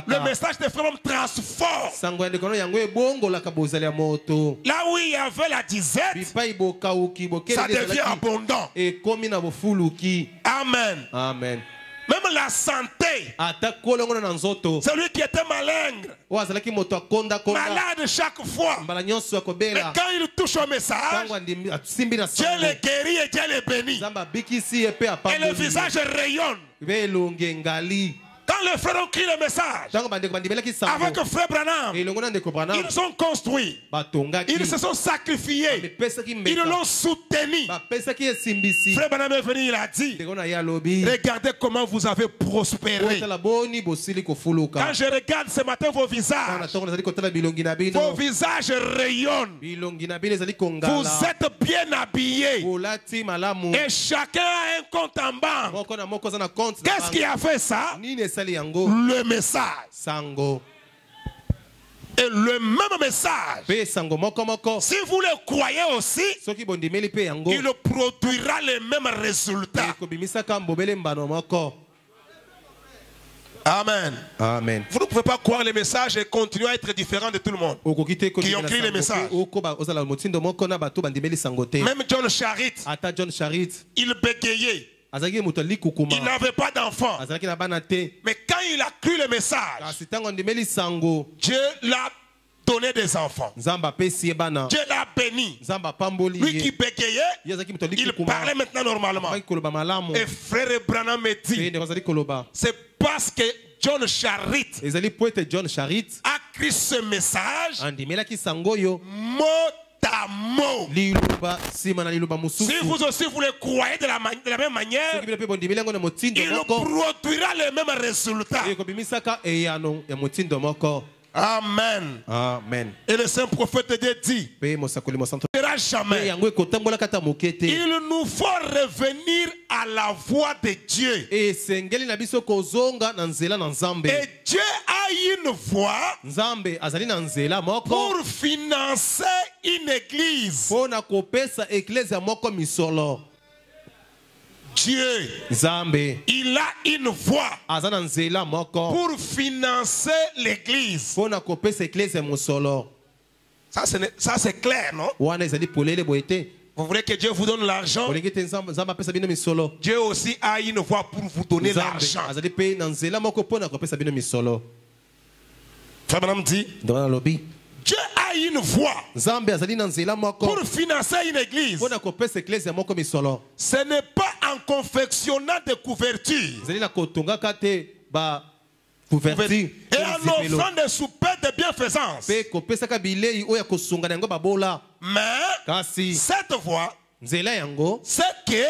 Le message des frères Branham transforme. Là où il y avait la disette, ça devient abondant. Amen. amen Même la santé. Celui qui était malingre, malade chaque fois. Mais quand il touche au message, Dieu le guérit et Dieu le bénit. Et le visage rayonne. Quand les frères ont crié le message, avec frère Branham, branam ils ont construit. Ils se sont sacrifiés. Ils l'ont soutenu. Frère Branham est venu, il a dit, regardez comment vous avez prospéré. Quand je regarde ce matin vos visages, vos visages rayonnent. Vous êtes bien habillés. Et chacun a un compte en banque. Qu'est-ce qui a fait ça? Le message. sango Et le même message, si vous le croyez aussi, il produira les mêmes résultats. Amen. amen Vous ne pouvez pas croire les messages et continuer à être différent de tout le monde. Qui ont créé le message. okoba ozala motindo moko na bato bandimeli sango te Même John Charit, ata john charit il bégayait. Il n'avait pas d'enfant. Mais quand il a cru le message, Dieu l'a donné des enfants. Dieu l'a béni. Lui qui bégayait, il parlait maintenant normalement. Et frère Branham me dit, c'est parce que John Charit a cru ce message mot mot. Si vous aussi vous le croyez de la, de la même manière, il produira les mêmes résultats. Amen. amen Et le saint prophète de Dieu dit, jamais. Il nous faut revenir à la voie de Dieu. nzambe Et Dieu a une voie pour financer une église. Dieu, il a une voie pour financer l'église. Ça, c'est clair, non? Vous voulez que Dieu vous donne l'argent? Dieu aussi a une voie pour vous donner l'argent. Frère Branham dit, Dieu a une voie pour financer une église. Ce n'est pas en confectionnant des couvertures. Et en offrant des soupers de bienfaisance. Mais cette voie, c'est que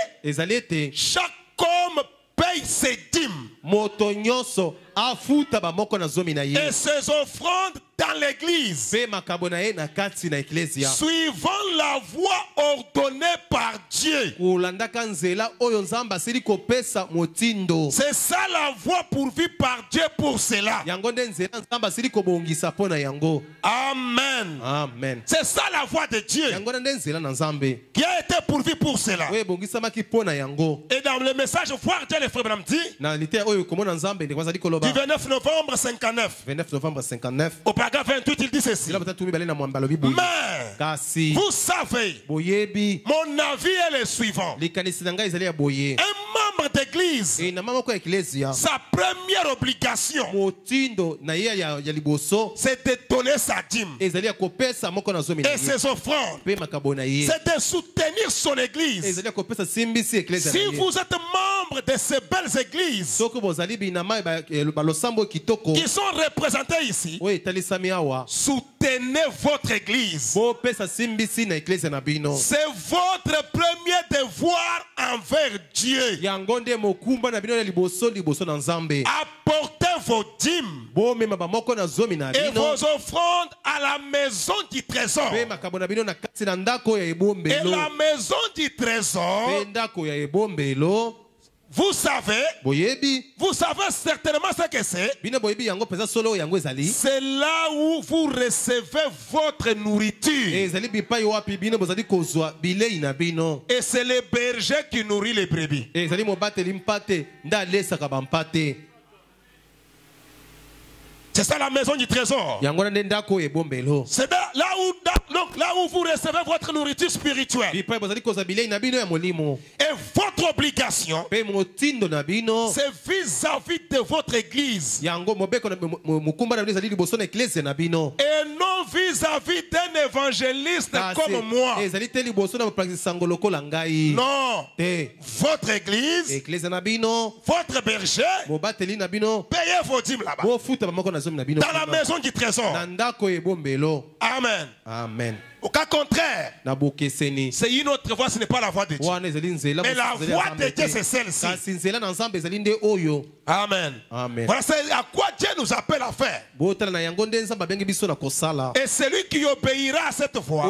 chaque homme paye ses dîmes moto nyonso afuta bamoko na zomi na ye. Et ses offrandes dans l'église, mpe makambo na ye na kati na eklezia. Suivant la voie ordonnée par Dieu. kolandaka nzela oyo nzambe asili kopesa motindo. C'est ça la voie pourvue par Dieu pour cela. yango nde nzela nzambe asili kobongisa mpo na yango. Amen. amen. C'est ça la voie de Dieu. Yango nde nzela na nzambe. Qui a été pourvue pour cela. oyo ebongisamaki mpo na yango. Et dans le message, voir Dieu, les frères Branham dit, na lite oyo oyo komona nzambe ndeko azali koloba Du 29 novembre 59. 29 novembre 59 Au paragraphe 28, il dit ceci. Mais, vous savez, mon avis est le suivant. Un membre d'église, sa première obligation, c'est de donner sa dîme et ses offrandes. C'est de soutenir son église. Si vous êtes membre de ces belles églises eh, qui sont représentées ici, soutenez votre église. C'est votre premier devoir envers Dieu. Yango nde mokumba na bino ya liboso liboso na nzambe. Apportez vos dîmes bomema bamoko na zomi na et vos offrandes à la maison du trésor. mpe makambo na bino na kati na ndako ya Et la maison du trésor, mpe ndako ya ebombelo vous savez, vous savez certainement ce que c'est. C'est là où vous recevez votre nourriture. Et c'est le berger qui nourrit les brebis. C'est ça la maison du trésor. C'est là là où, donc, là où vous recevez votre nourriture spirituelle. Votre obligation, c'est vis-à-vis de votre église. Et non vis-à-vis d'un évangéliste comme moi. ngai Non. Votre église, votre berger, payez vos dîmes là-bas. Dans la maison du trésor. Amen. amen Au cas contraire, c'est une autre voie, ce n'est pas la voie de Dieu. Mais la voie de Dieu, c'est celle-ci. Amen. amen Voilà c'est à quoi Dieu nous appelle à faire. Et celui qui obéira à cette voie,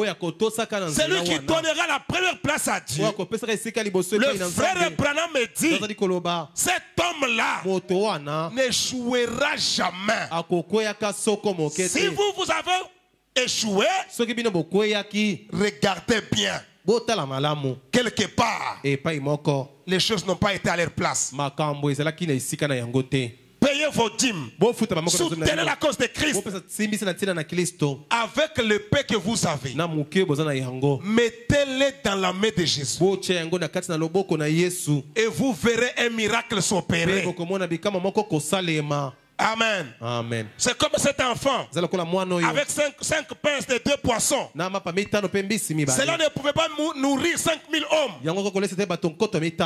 celui qui donnera la première place à Dieu. Le frère Branham me dit, cet homme-là n'échouera jamais. Si vous, vous avez échoué, regardez bien. Quelque part, les choses n'ont pas été à leur place. Payez vos dîmes. Soutenez la cause de Christ avec le paix que vous avez. Mettez-les dans la main de Jésus. Et vous verrez un miracle s'opérer. Amen. amen C'est comme cet enfant avec cinq, cinq pains et deux poissons. Cela ne pouvait pas nourrir 5000 hommes.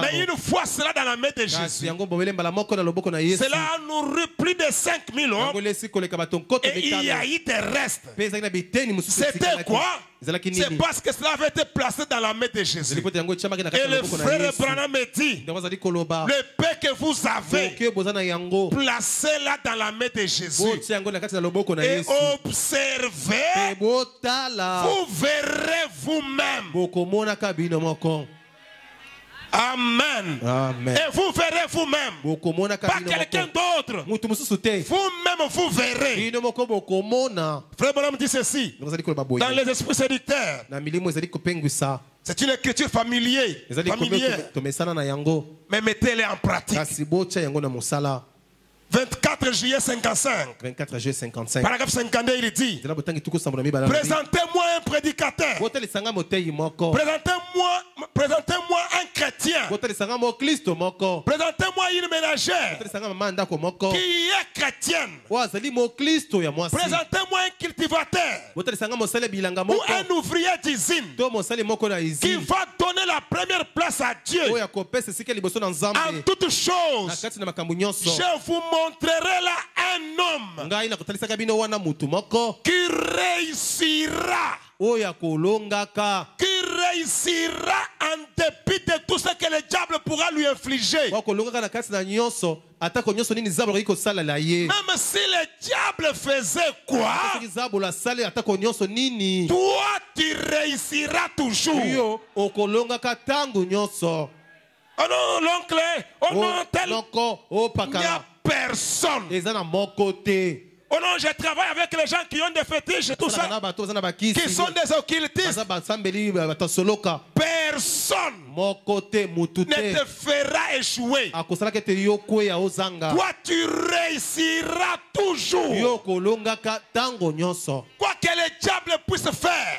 Mais une fois cela dans la main de Jésus, cela a nourri plus de 5000 yango hommes. Et il y a eu des restes. C'était quoi? C'est parce que cela avait été placé dans la main de Jésus. Et le frère Branham me dit, le paix que vous avez, placez-la dans la main de Jésus. Et observez, vous verrez vous-même. Amen. amen Et vous verrez vous-même. Pas quelqu'un d'autre. Vous-même, vous verrez. Frère Branham dit ceci. Dans les esprits séducteurs, c'est une écriture familière. Mais mettez-les en pratique. 24 juillet 55. 24 juillet 55 Paragraphe 52, il dit. Présentez-moi un prédicateur. Présentez-moi présentez-moi un chrétien. Présentez-moi une ménagère. Qui est chrétienne. Présentez-moi un cultivateur. Ou un ouvrier d'usine. Qui va donner la première place à Dieu. En toutes choses. Je vous montrerai là un homme ngai nakotalisaka bino wana mutu moko. qui réussira, oyo akolongaka qui réussira en dépit de tout ce que le diable pourra lui infliger. oyo akolongaka na kati na nyonso. Atako nyonso nini zabolo akoki kosalela ye? Même si le diable faisait quoi, soki zabolo asali atako nyonso nini? toi tu réussiras toujours. yo okolongaka ntango nyonso. Oh non, l'oncle, oh non, tel. n'y a opakala personne Oh non, je travaille avec les gens qui ont des fétiches et tout ça. Qui sont des occultistes. Personne ne te fera échouer. Toi, tu réussiras toujours. Quoi que le diable puisse faire,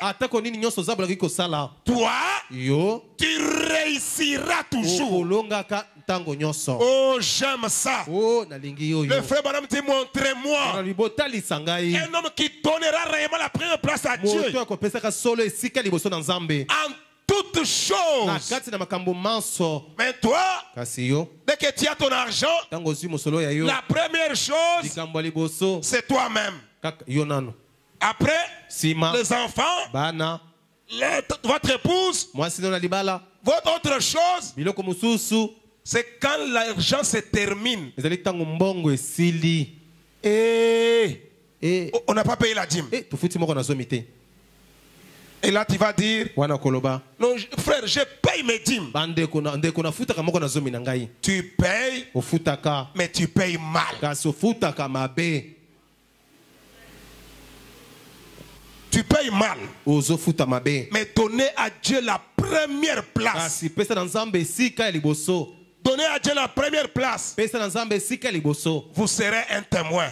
toi, yo. tu réussiras toujours. Oh, j'aime ça. o nalingi Le frère Madame dit montrez-moi. Un homme qui donnera réellement la première place à Dieu. En toutes choses. Mais toi, dès que tu as ton argent, la première chose, c'est toi-même. Après, les enfants, bana votre épouse, votre autre chose, c'est quand l'argent se termine. ezali ntango mbongo esili Et e on n'a pas payé la dîme. e zomi te Et là, tu vas dire, non, frère, je paye mes dîmes. Tu payes, mais tu payes mal. Tu payes mal. Mais donner à Dieu la première place. Donner à Dieu la première place. Vous serez un témoin.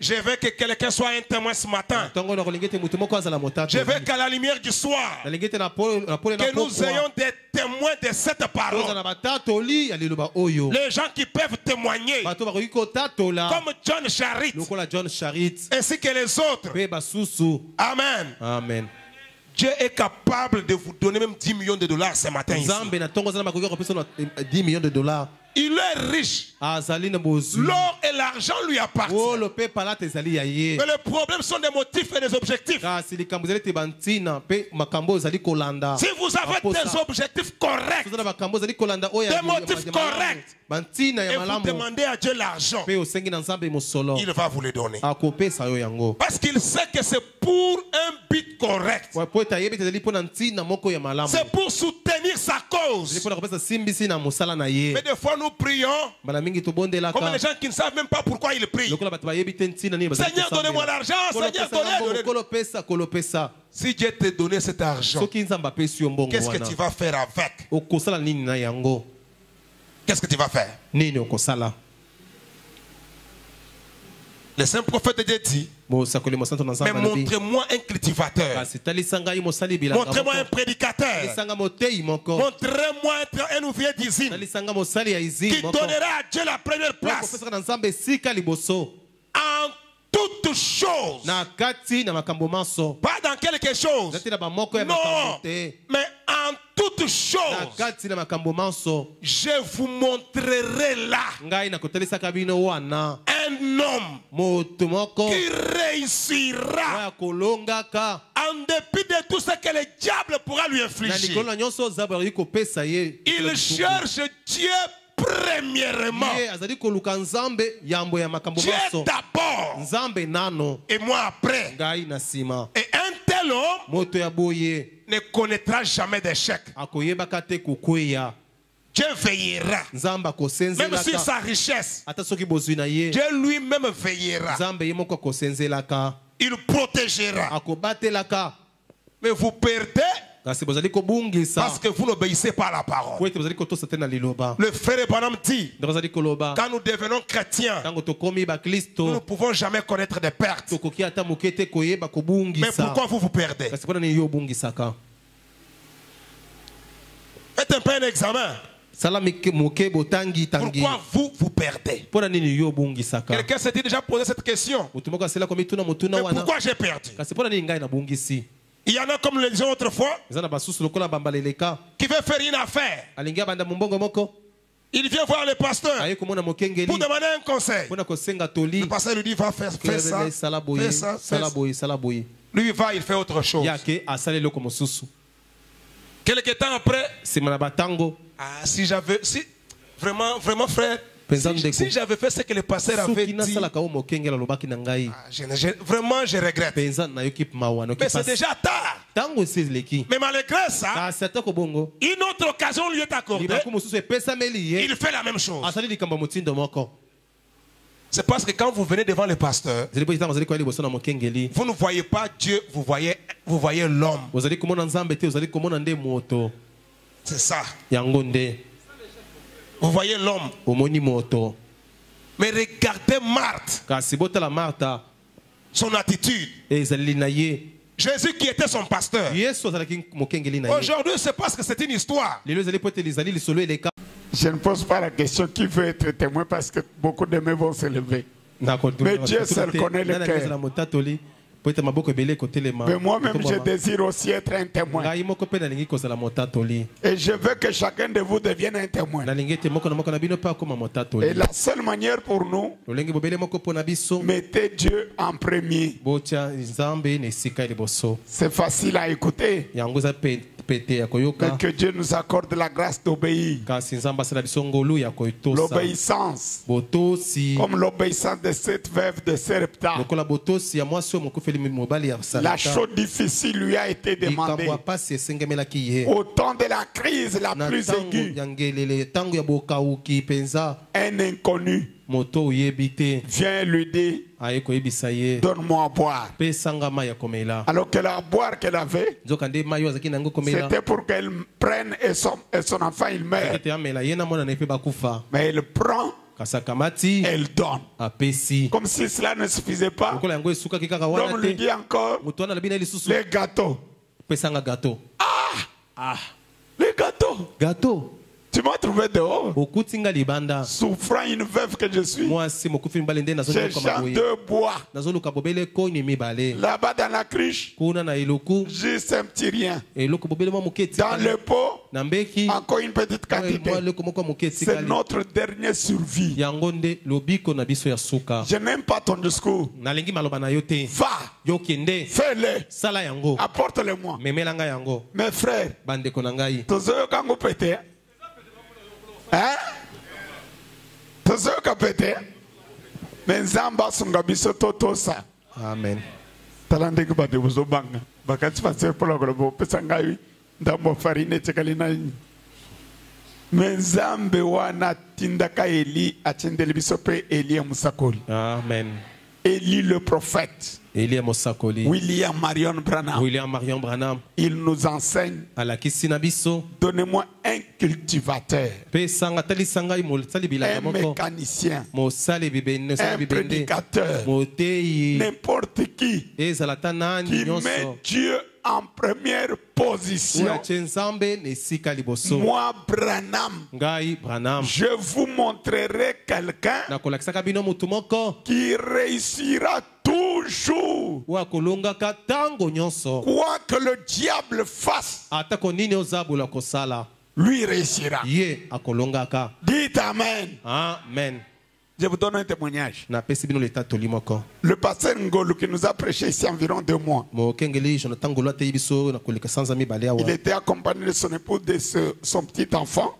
Je veux que quelqu'un soit un témoin ce matin. Je veux qu'à la lumière du soir, que nous ayons des témoins de cette parole. Les gens qui peuvent témoigner, comme John Charit, ainsi que les autres. Amen. amen Dieu est capable de vous donner même 10 millions de dollars ce matin. ici. nzambe na ntongo aza na makoki ya kopesa na eh, 10 millions de dollars Il est riche. bozwi L'or et l'argent lui appartiennent. ye Mais le problème sont des motifs et des objectifs. kolanda Si vous avez des objectifs corrects ya- Des motifs corrects. et vous demandez à Dieu l'argent, il va vous le donner. yango Parce qu'il sait que c'est pour un but correct. C'est pour soutenir sa cause. Mais des fois nous prions. Comme les gens qui ne savent même pas pourquoi ils prient. Seigneur, donnez-moi l'argent. Seigneur, pesa na mbongo, donnez. kolo pesa kolo pesa. Si Dieu te donnait cet argent, qu'est-ce que tu vas faire avec? Qu'est-ce que tu vas faire? Le saint prophète de Dieu dit Mais montrez-moi un cultivateur. Montrez-moi un prédicateur. Montrez-moi un, ouvrier d'usine. Qui donnera à Dieu la première place. en toutes choses. Pas dans quelque chose. Non, mais en toutes choses, je vous montrerai là un homme qui réussira. en dépit de tout ce que le diable pourra lui infliger. Il cherche Dieu premièrement. Dieu d'abord et moi après. Et un moto ya boye ne connaîtra jamais d'échec. akoyebaka te kokweya Dieu veillera. Même sur sa richesse, Dieu lui-même veillera. Il protégera. Mais vous perdez parce que vous n'obéissez pas à la parole. Le frère Branham dit, quand nous devenons chrétiens, nous ne pouvons jamais connaître des pertes. Mais pourquoi vous vous perdez? Faites un peu un examen. Pourquoi vous vous perdez? Quelqu'un s'est déjà posé cette question. Mais pourquoi j'ai perdu? Il y en a, comme nous le disions autrefois, qui veut faire une affaire. Il vient voir le pasteur pour demander un conseil. Le pasteur lui dit, va faire, fais ça, fais ça, ça. Lui, il va, il fait autre chose. yake asala eloko mosusu Quelque temps après, ah, si j'avais, si, vraiment, vraiment, frère, si, j'avais fait ce que le pasteur avait dit, ah, je, ne- je- vraiment, je regrette. Mais c'est déjà tard. Mais malgré ça, bongo une autre occasion lui est accordée. ye Il fait la même chose. C'est parce que quand vous venez devant le pasteur, vous ne voyez pas Dieu, vous voyez, vous voyez l'homme. Ozali komona Vous voyez l'homme. Mais regardez Marthe, Martha son attitude. ye. Jésus qui était son pasteur. Aujourd'hui, c'est parce que c'est une histoire. Je ne pose pas la question qui veut être témoin parce que beaucoup de mains vont se lever. Mais Dieu seul connaît le cœur. Mais moi-même, je désire aussi être un témoin. Et je veux que chacun de vous devienne un témoin. Et la seule manière pour nous, mettez Dieu en premier. C'est facile à écouter. Que Dieu nous accorde la grâce d'obéir. L'obéissance, comme l'obéissance de cette veuve de Serepta. La chose difficile lui a été demandée. Au temps de la crise la plus aiguë, un inconnu vient lui dire Donne-moi à boire. Alors que la boire qu'elle avait, c'était pour qu'elle prenne et son, et son enfant il meurt. Mais elle prend, elle donne. Comme si cela ne suffisait pas, l'homme lui dit encore les gâteaux. pesanga gato Les gâteaux. Tu m'as trouvé dehors, souffrant une veuve que je suis. mwasi mokufi mibale nde J'ai nazoluka champ maboye de bois. Là-bas dans la cruche, juste un petit rien. Dans le pot, encore une petite quantité. C'est notre dernière survie. Je n'aime pas ton discours. Va, fais-le, ngai yango. Mes frères, tozoyoka pete. Me nzambe asunga biso totosa. amen. Tala ndenge bato bozobanga. Bakati pasere mpola koloba opesa ngai ndambo ya farine etikali na nini? Me nzambe wana atindaka eli atindeli biso mpe eli ya mosakoli. Amen eli le prophète. William marion branham. William marion branham. Il nous enseigne. Donnez-moi un cultivateur. Un mécanicien. Un prédicateur. N'importe qui. Qui met dieu en première position. Moi branham. Je vous montrerai quelqu'un qui réussira toujours. Quoi que le diable fasse, lui réussira. Dites Amen. amen Je vous donne un témoignage. Le pasteur Ngolo qui nous a prêché ici environ deux mois, il était accompagné de son épouse, de ce- son petit enfant,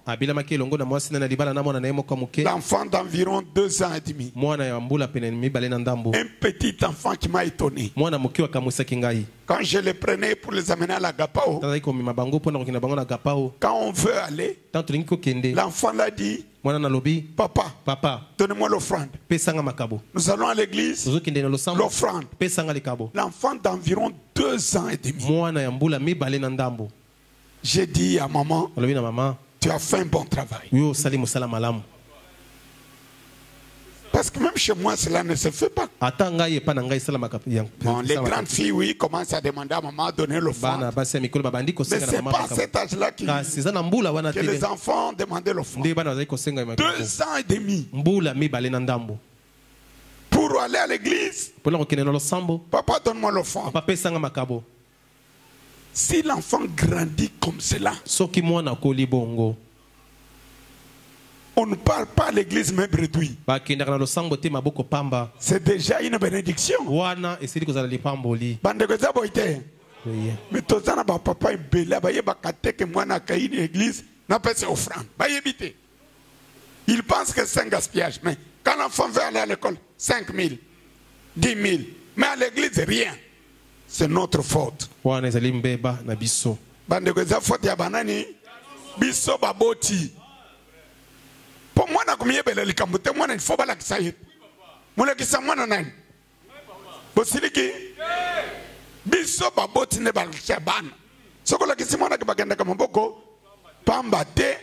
moke. L'enfant d'environ deux ans et demi. Un petit enfant qui m'a étonné. Quand je les prenais pour les amener à la Gapao, quand on veut aller, l'enfant l'a dit, Papa, papa donnez-moi l'offrande. Nous allons à l'église, l'offrande. L'enfant d'environ deux ans et demi. J'ai dit à maman, tu as fait un bon travail. yo osali mosala malamu Parce que même chez moi, cela ne se fait pas. Bon, les grandes filles, oui, commencent à demander à maman de donner ya mikolo babandi Mais ce n'est pas à cet âge-là qui- wana que les enfants demandaient kosenga makabo Deux ans et demi. Pour aller à l'église. Papa, donne-moi pesanga makabo. Si l'enfant grandit comme cela, soki mwana akoli bongo on ne parle pas à l'église même réduit. bakendaka na losambo te maboko pamba. C'est déjà une bénédiction. na mwana akai na église napesa offrande. Il pense que c'est un gaspillage mais quand l'enfant veut aller à l'école 5 000 10 000 mais à l'église rien. C'est notre faute. Na faute ya banani? Biso baboti. mpo mwana komiyebela likambo te mwana ifo balakisa ye. Molekisa mwana nani? Bosiliki? Biso baboti nde balakisa bana. Soki olakisi mwana ke bakendaka maboko pamba te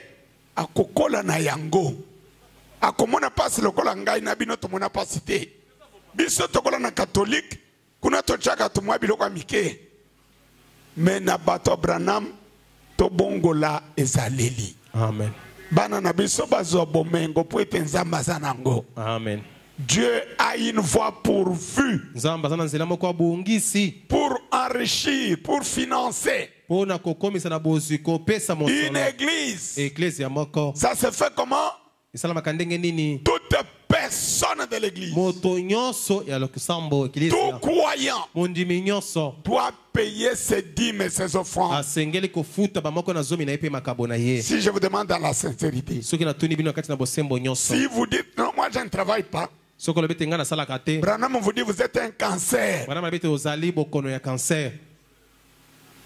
akokola na yango. Akomona mpasi lokola ngai na bino tomona mpasi te. Biso tokola na katolike kuna totyaka tomwa biloko ya mike. Me na bato ya branam tobongola ezaleli. Amen bana na biso bazwa bomengo mpo ete nzambe aza nango amen. Dieu a une voie pourvue. Pour enrichir pour financer. Une église. Ça se fait comment? Toute personne de l'église. Tout croyant doit payer ses dîmes et ses offrandes. Si je vous demande dans la sincérité. Si vous dites non moi je ne travaille pas. Soki olobi ete ngai nasalaka te. Branham vous dit vous êtes un cancer. Wana alobi ete ozali bokono ya kancer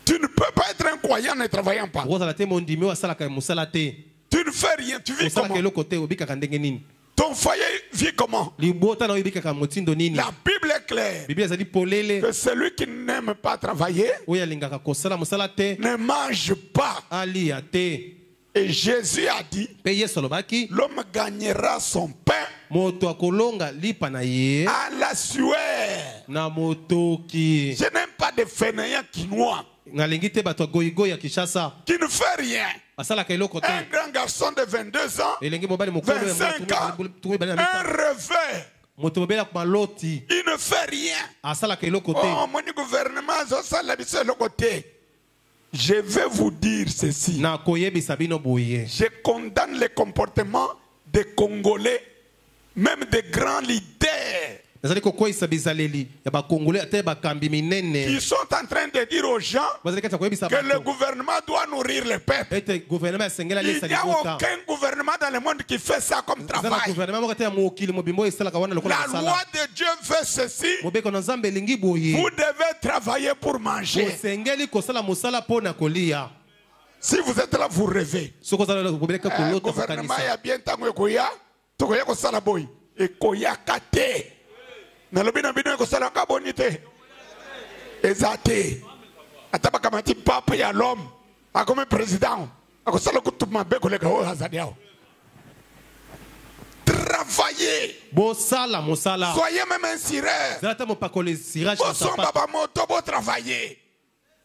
tu ne peux pas être un croyant ne travaillant pas. Okozala te mondimi oyo asalaka mosala te. Tu ne fais rien tu vis osalaka comment? eloko te obikaka ndenge nini? Ton foyer vit comment? La bible est claire. Que celui qui n'aime pas travailler ne mange pas. Et Jésus a dit l'homme gagnera son pain à la sueur. je n'aime pas de fainéants qui noient qui ne fait rien un grand garçon de 22 ans elengi mobali mokolo ya 25 ans tumi bali na un maloti il ne fait rien gouvernement je vais vous dire ceci je condamne le comportement des congolais même des grands leaders qui sont en train de dire aux gens que le gouvernement doit nourrir le peuple il n'y a aucun gouvernement dans le monde qui fait ça comme travail. la loi de Dieu fait ceci. Vous devez travailler pour manger. Si vous êtes là vous rêvez. Kobeleka Eh, gouvernement kokanisa ya bien ntango ekoya nalobi na bino ekosalaka boni te. Eza te. Ata bakamati pape ya lome akomi président. Akosala kutu mabe koleka oyo azali awa travailler bosala mosala. Soyez même un na bosomba sapato bamoto botravailler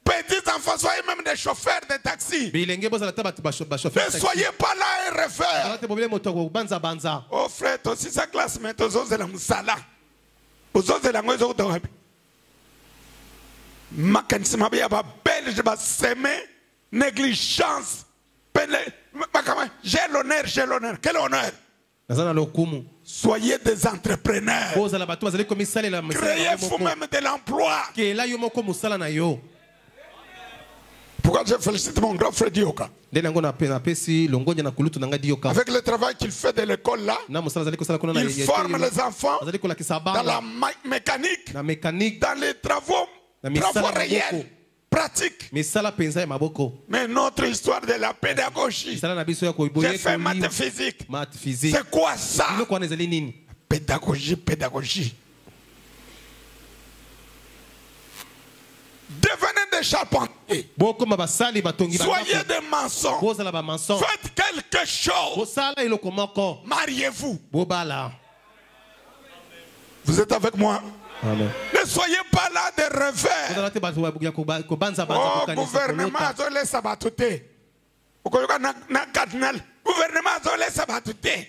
petits enfants soyez même des chauffeurs de taxi bato basho- bashofer ne soyez pas là un refaire zala te bobele moto akobanzabanza oh frère tosisa classe me tozozela mosala ozozela yango ezokota wapi makanisi mabe ya babelge baseme négligence pele bakama j'ai l'honneur j'ai l'honneur. Quel honneur? Naza na lokumu. Soyez des entrepreneurs. Bozala bato bazali komisalela créez vous-même de l'emploi. Kela yo moko mosala na yo pourquoi je félicite mon grand frère Dioka avec le travail qu'il fait de l'école là il forme les enfants dans la mécanique dans les travaux travaux réels pratiques. Mais notre histoire de la pédagogie, j'ai fait maths physique. C'est quoi ça? Pédagogie, pédagogie. Devenez des charpentiers. Soyez des maçons. Faites quelque chose. Mariez-vous. Vous êtes avec moi Amen. Ne soyez pas là de revers. Oh, gouvernement kolota azolesa bato te okoyoka na, na cardinal gouvernement azolesa bato te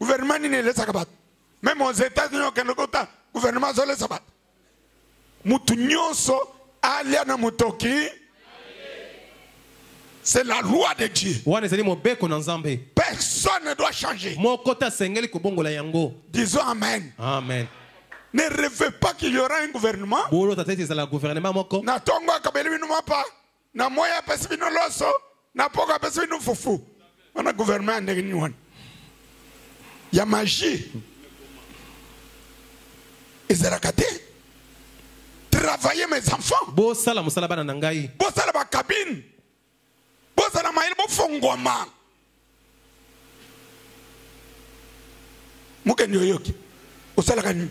gouvernement nini elesaka bato? Meme aux états-unis okende kota gouvernement azolesa bato mutu nyonso c'est la loi de dieu. Personne ne doit changer. Disons amen. Amen. Ne rêvez pas qu'il y aura un gouvernement. Na moi apesi bino loso. Na poko apesi bino fufu. Wana gouvernement ya ndenge nini wana? Ya magie. Ezalaka te travailler mes enfants. Bosala mosala bana na ngai. Bosala bakabine bozala mayele bofongwama mokende oyoki osalaka nini?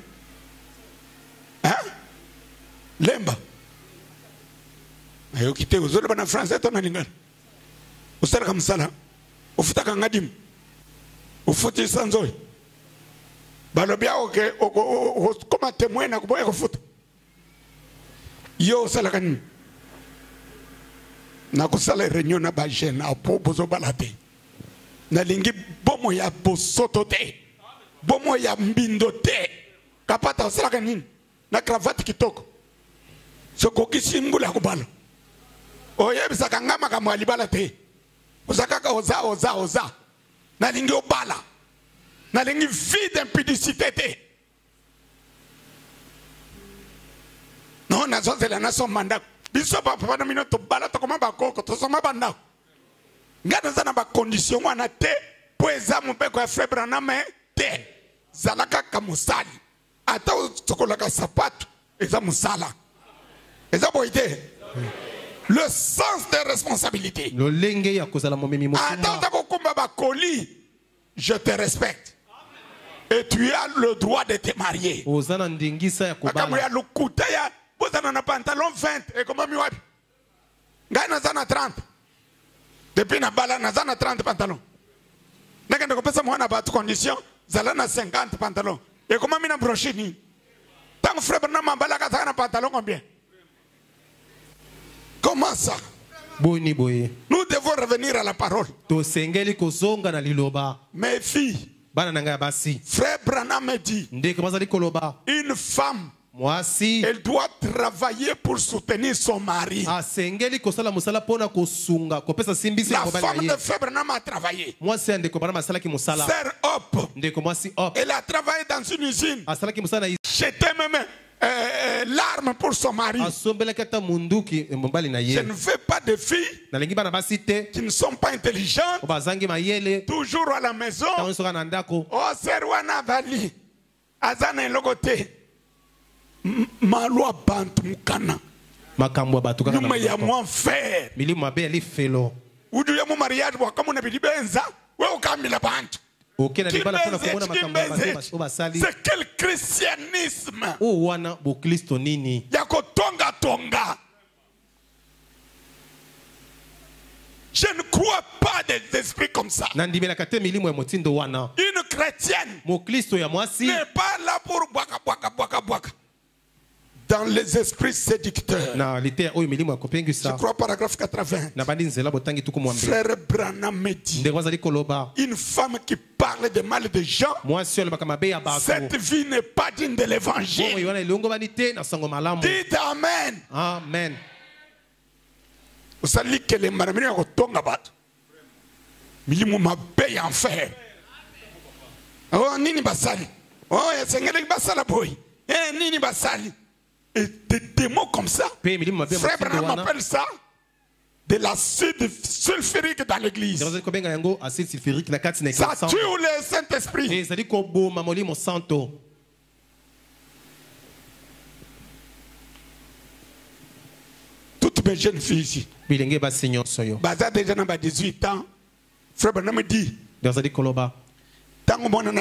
Lemba. Nayoki te ozoloba na français to na lingana osalaka mosala. Ofutaka ngadimu ofutisa nzoi balobi awo ke okoma témoin na koboya kofuta yo osalaka nini nakosala réunion na bagene apo bozobala te nalingi bomo ya bosoto te. Bomo ya mbindo te. Kapata osalaka nini na cravate kitoko. Sokokisi mbula ya kobala oyebisaka nga makambo ya libala te. Oza kaka oza oza oza. Nalingi obala. Nalingi vie d'impudicité te no nazozela nasomba ndako biso bapapa na bino tobala tokoma bakoko tosoma bandako ngai naza na bakondition wana te mpo eza mobeko ya frere braname te. Zala kaka mosali. Ata osokolaka sapato eza mosala. Eza boye te. Le sens de responsabilité. Lolenge ya kozala momemi ata oza kokumba bakoli je te respecte. Et tu as le droit de te marier. Oza na ndingisa ya makambo ya kobala lokuta ya bozana na pantalon 20 ekomami wapi? Ngai naza na 30 depuis nabala naza na 30 pantalon. Nakende kopesa mwana bato condition zala na 50 pantalon. Ekomami na broche nini? Ntango frère azaka na pantalon combien? Comment ça? Boni boye nous devons revenir à la parole. Tosengeli kozonga na liloba. Mes filles bana na ngai ya basi. frère branam dit ndeko bazali koloba. une femme mwasi elle doit travailler pour soutenir son mari. Asengeli kosala mosala mpona kosunga kopesa simbisi ya la femme de branam a travaillé. Mwasi ya ndeko branam asalaki mosala. Sœur Hop. Ndeko mwasi op elle a travaillé dans une usine. Asalaki mosala na jetait même euh, euh, l'arme pour son mari. Eh, je ne veux pas de filles qui ne sont pas intelligentes. Toujours à la maison. Ntango nyonso kaka na ndako o ser wana avali aza na eloko te M- malu abantu makambo ya bato kaka na nyuma ya monoko. mwa fer. Milimo mabe ya lifelo udu ya mu mariage bwakamona bili benza we ukambila bantu oke na libala mpona Kimbeze, komona makambo ya bato kimbeze. oyo basali. C'est quel christianisme? Oyo wana nini? Ya kotongatonga je ne crois pas des esprits comme ça. Une chrétienne. N'est pas là pour bwaka bwaka bwaka bwaka dans les esprits séducteurs. Je crois paragraphe 80 na bandi nzela botangi tuku mwambe frère Branham dit une femme qui parle de mal de gens cette vie n'est pas digne de l'évangile. Dites amen. Amen. Osali kelemba na bino ya kotonga bato. Milimo mabe ya enfer. O nini basali? O esengeleki basala boye e nini basali? Et des, mots comme ça frère Branham appelle ça de l'acide sulfurique dans l'église. Ça tue le Saint-Esprit. Toutes mes jeunes filles ici. Baza déjà na ba 18 ans frère Branham dit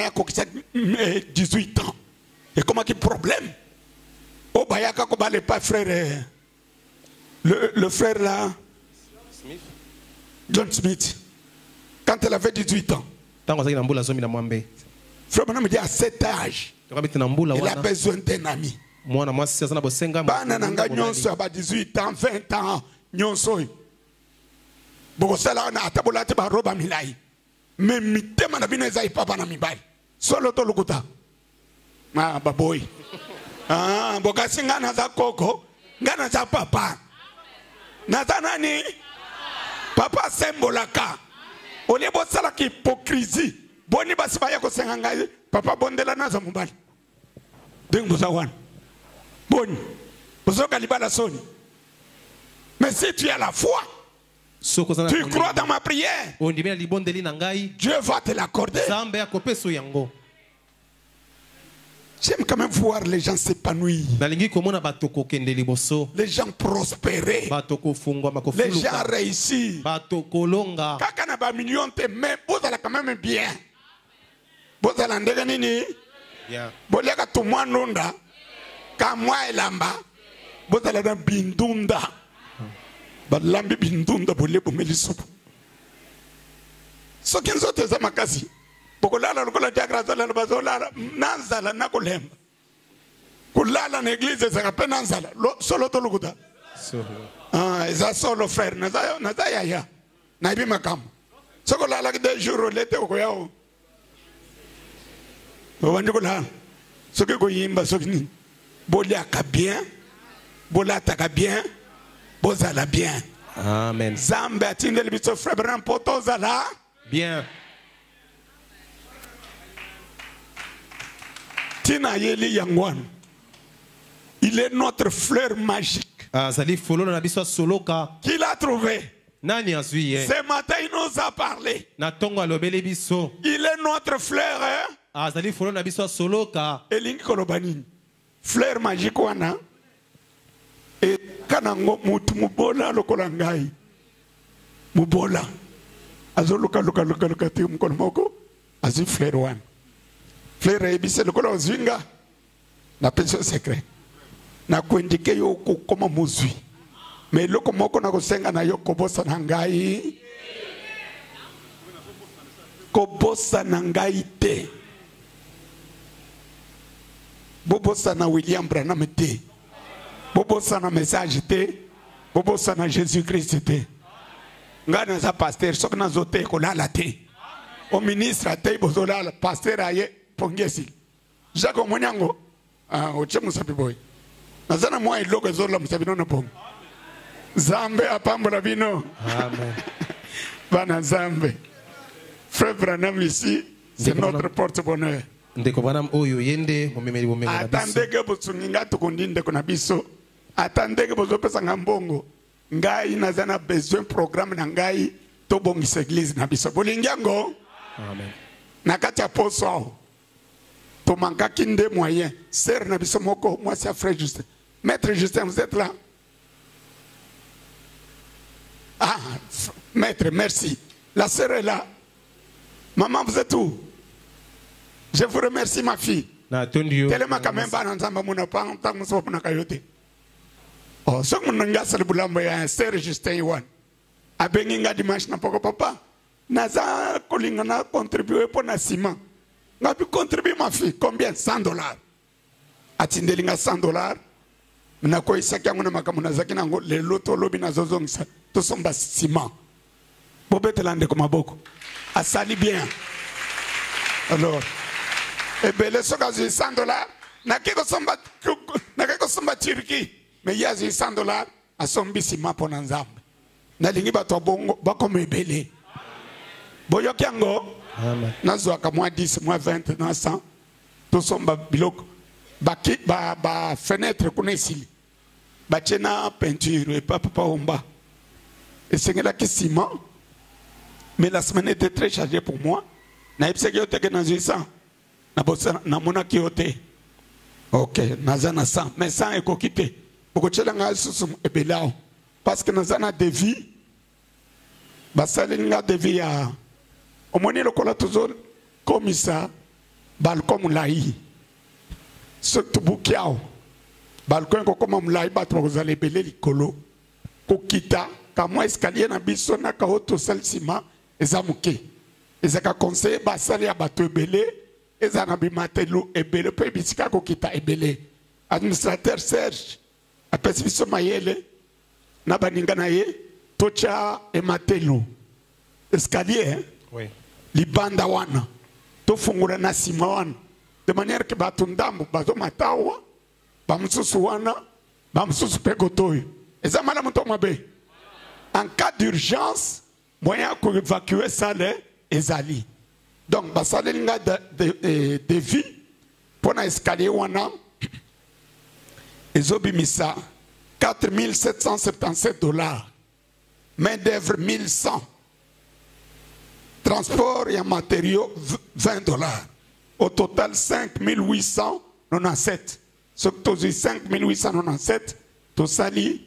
akokisa mm, eh, 18 ans. Ekomaki problème oyo bayaka frère le, le frère là john smith quand elle avait 18 ans. Frère Branham dit à cet âge il a besoin d'un ami. Bana na ngai nyonso ya ba 18 ans 20 ans nyonso oyo bokosala wana ata bolati baroba milai me mitema na bino eza ipapa na mibali. Solo to lokuta baboyi ah, bokasi ngai naza koko ngai naza papa. Naza nani? Papa asembolaka olie bosalaka hypocrisie boni basi baya kosenga ngai. Papa bondela naza mobali. Ndenge boza wana. Boni bozoka libala soni. Mais si tu as la foi tu crois dans ma prière. Dieu va te l'accorder j'aime quand même voir les gens s'épanouir. Les gens prospérer. Les gens réussir. Kaka na bamillion te mais bozala quand même bien. Bozala ndenge nini? Bien. boliaka tumwa ndunda kamwa elamba. Bozala na bindunda. Balambi bindunda bolie bomeli supu soki nzoto eza makasi bokolala lokola diakre azolala bazolala na nzala na kolemba kolala na eglize ezaka mpe na nzala Lo- solo tolukuta. Ah, eza solo frère. Naza naza yaya. Nayebi makambo. Soki olalaki de jour olete okoya o. Obandi kolala. Soki koyimba soki nini. Boliaka bien. Bolataka bien. Bozala bien. Amen. Nzambe atindeli biso frère. Bran mpo tozala bien ntina ayeli yango wana il est notre fleur magique. Azali fololo na biso asoloka qui l'a trouvé? Ye ce matin il nous a parlé. Il est notre fleur hein? fleur magique wana. Eka nango mutu mobola lokola ngai. Mobola azolukalukalukaluka te mokolo moko. Azwi fleur wana fleur ayebisi lokola ozwi nga napesi yo secret nakoindike yo kokoma mozwi. Me eloko moko nakosenga na yo kobosana ngai. Kobosana ngai te. Bobosana william branham te. Bobosana message te. Bobosana jésus christ te. Ngai naza paster soki nazo te kolala te. O ministre te bozolala paster aye pongesi. Zako mwenyango yango otie mosapi boye naza na mwa eloko ezolamusa bino na bongo. Nzambe apambola bino. Bana zambe. Frère branham ici c'est notre porte bonheur ndeko branam oyo ye nde momemeli bomengo na ata ndenge bosungi ngai tokondi ndeko na biso. Ata ndenge bozopesa ngai mbongo. Ngai naza na besoin programme na ngai tobongisa eglize na biso. Bolingi yango? Na kati ya poso awo tomankaki nde moyen. Sere na biso moko mwasi ya frère justin. Maître justin vous êtes là. Ah maître merci. La sœur est là. Maman vous êtes où? Je vous remercie ma fille. Telemaka me bana nzambe amona pa ntango moso bamonaka yo te o soki mona ngai asali bulambo ya sere justin wana abengi nga dimanche na poko papa. Naza kolinga na contribue mpo na nsima ngabi contribue ma fille. Combien? 100 dollars. Atindeli nga 100 dollars. Nakoyisaki yango na makambo nazalaki nango lelo tolobi nazozongisa tosomba nsima bobetela ndeko maboko. Asali bien. Alors ebele soki azwi 100 dollars nake kosomba turki. Me ye azwi 100 dollars asombi nsima mpo na nzambe. Nalingi bato ya bongo bakoma ebele. Boyoki yango nazwaka mwa 10 mwa 20 na 100 tosomba biloko. Baki- ba- bafenetre kuna esili. Batie na peinture epa papa omba. Esengelaki nsima mais la semaine était très chargée pour moi. Teke nazwi 100 nabosa namonaki yo te. Ok na 100 mais 100 ekoki te. Okotiela ngai susu ebele parce que naza na devis. Basaleli nga devis ya omoni lokola tozokomisa balko molai soki tobuki awo balko ekokoma molai bato bakozala ebele likolo. Kokita kamwa eskalier na biso na kao tosali nsima eza moke. Ezalaka conseiller basali ya bato ebele eza na bimatelo ebele mpe bisika kokita ebele. Administrateur serge apesi biso mayele na baninga na ye totya ematelo. Escalier. Libanda wana. Tofungola na nsima de manière ke bato ndambo bazomata awa bamosusu wana bamosusu mabe. En cas d'urgence moyen ya koévacue sale ezali. Donc basaleli nga de- de- de- devis mpo na escalier wana ezobimisa 4777 dollars. Main d'œuvre 1100 transport ya matériaux v- 20 dollars. Au total 5897 soki tozwi 5897 tosali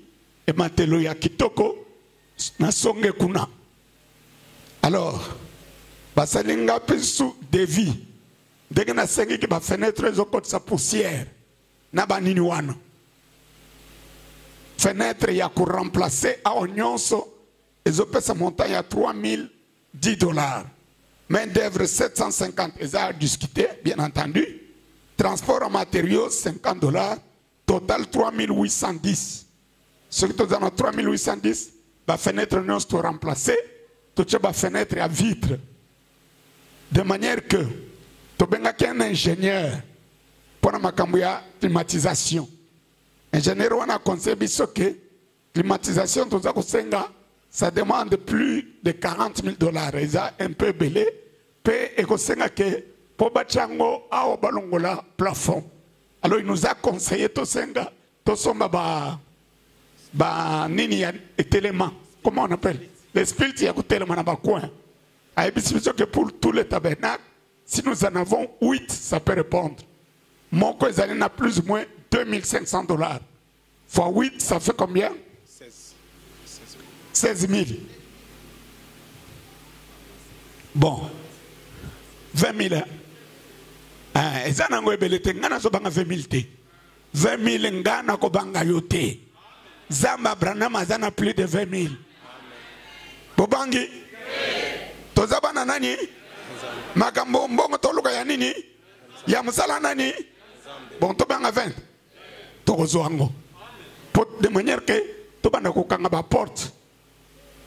ematelo ya kitoko na songe kuna. Alors basali nga mpe su devis? Ndenge nasengiki bafenetre ezokotisa poussière na banini wana? Fenêtre ya koremplace awa nyonso ezopesa montant ya 3010 dollars. Main d'œuvre 750 eza à discuter bien entendu. Transport en matériaux 50 dollars. Total 3810 soki toza na 3810 bafenêtre nyonso toremplace totie bafenêtre ya vitre. De manière que tobengaki un ingénieur makambo ya climatisation. Ingénieur wana aconseille biso ke climatisation toza kosenga ça demande plus de 40 000 dollars. Eza un peu ebele mpe ekosenga ke mpo batia yango awa balongola plafond. Alors il nous a conseillé tosenga tosomba ba ba nini ya etelema comment on appelle? Les spirits ya kotelema na bacoin ayebisi biso ke pour tous les tabernacles si nous en avons 8 ça peut répondre. Moko ezali na plus ou moins 2500 dollars. Fois 8 ça fait combien? 16 000 bon. 20 000 hein? Ah, eza nango ebele te. Ngai nazobanga 20 000 te. 20 000 ngai nakobanga yo te. Zamba abraham aza na plus de 20 000 bobangi? Toza bana nani? Makambo mbongo toluka ya nini? Ya mosala nani? Bon tobanga 20 tokozwa yango po de manière ke tobanda kokanga baporte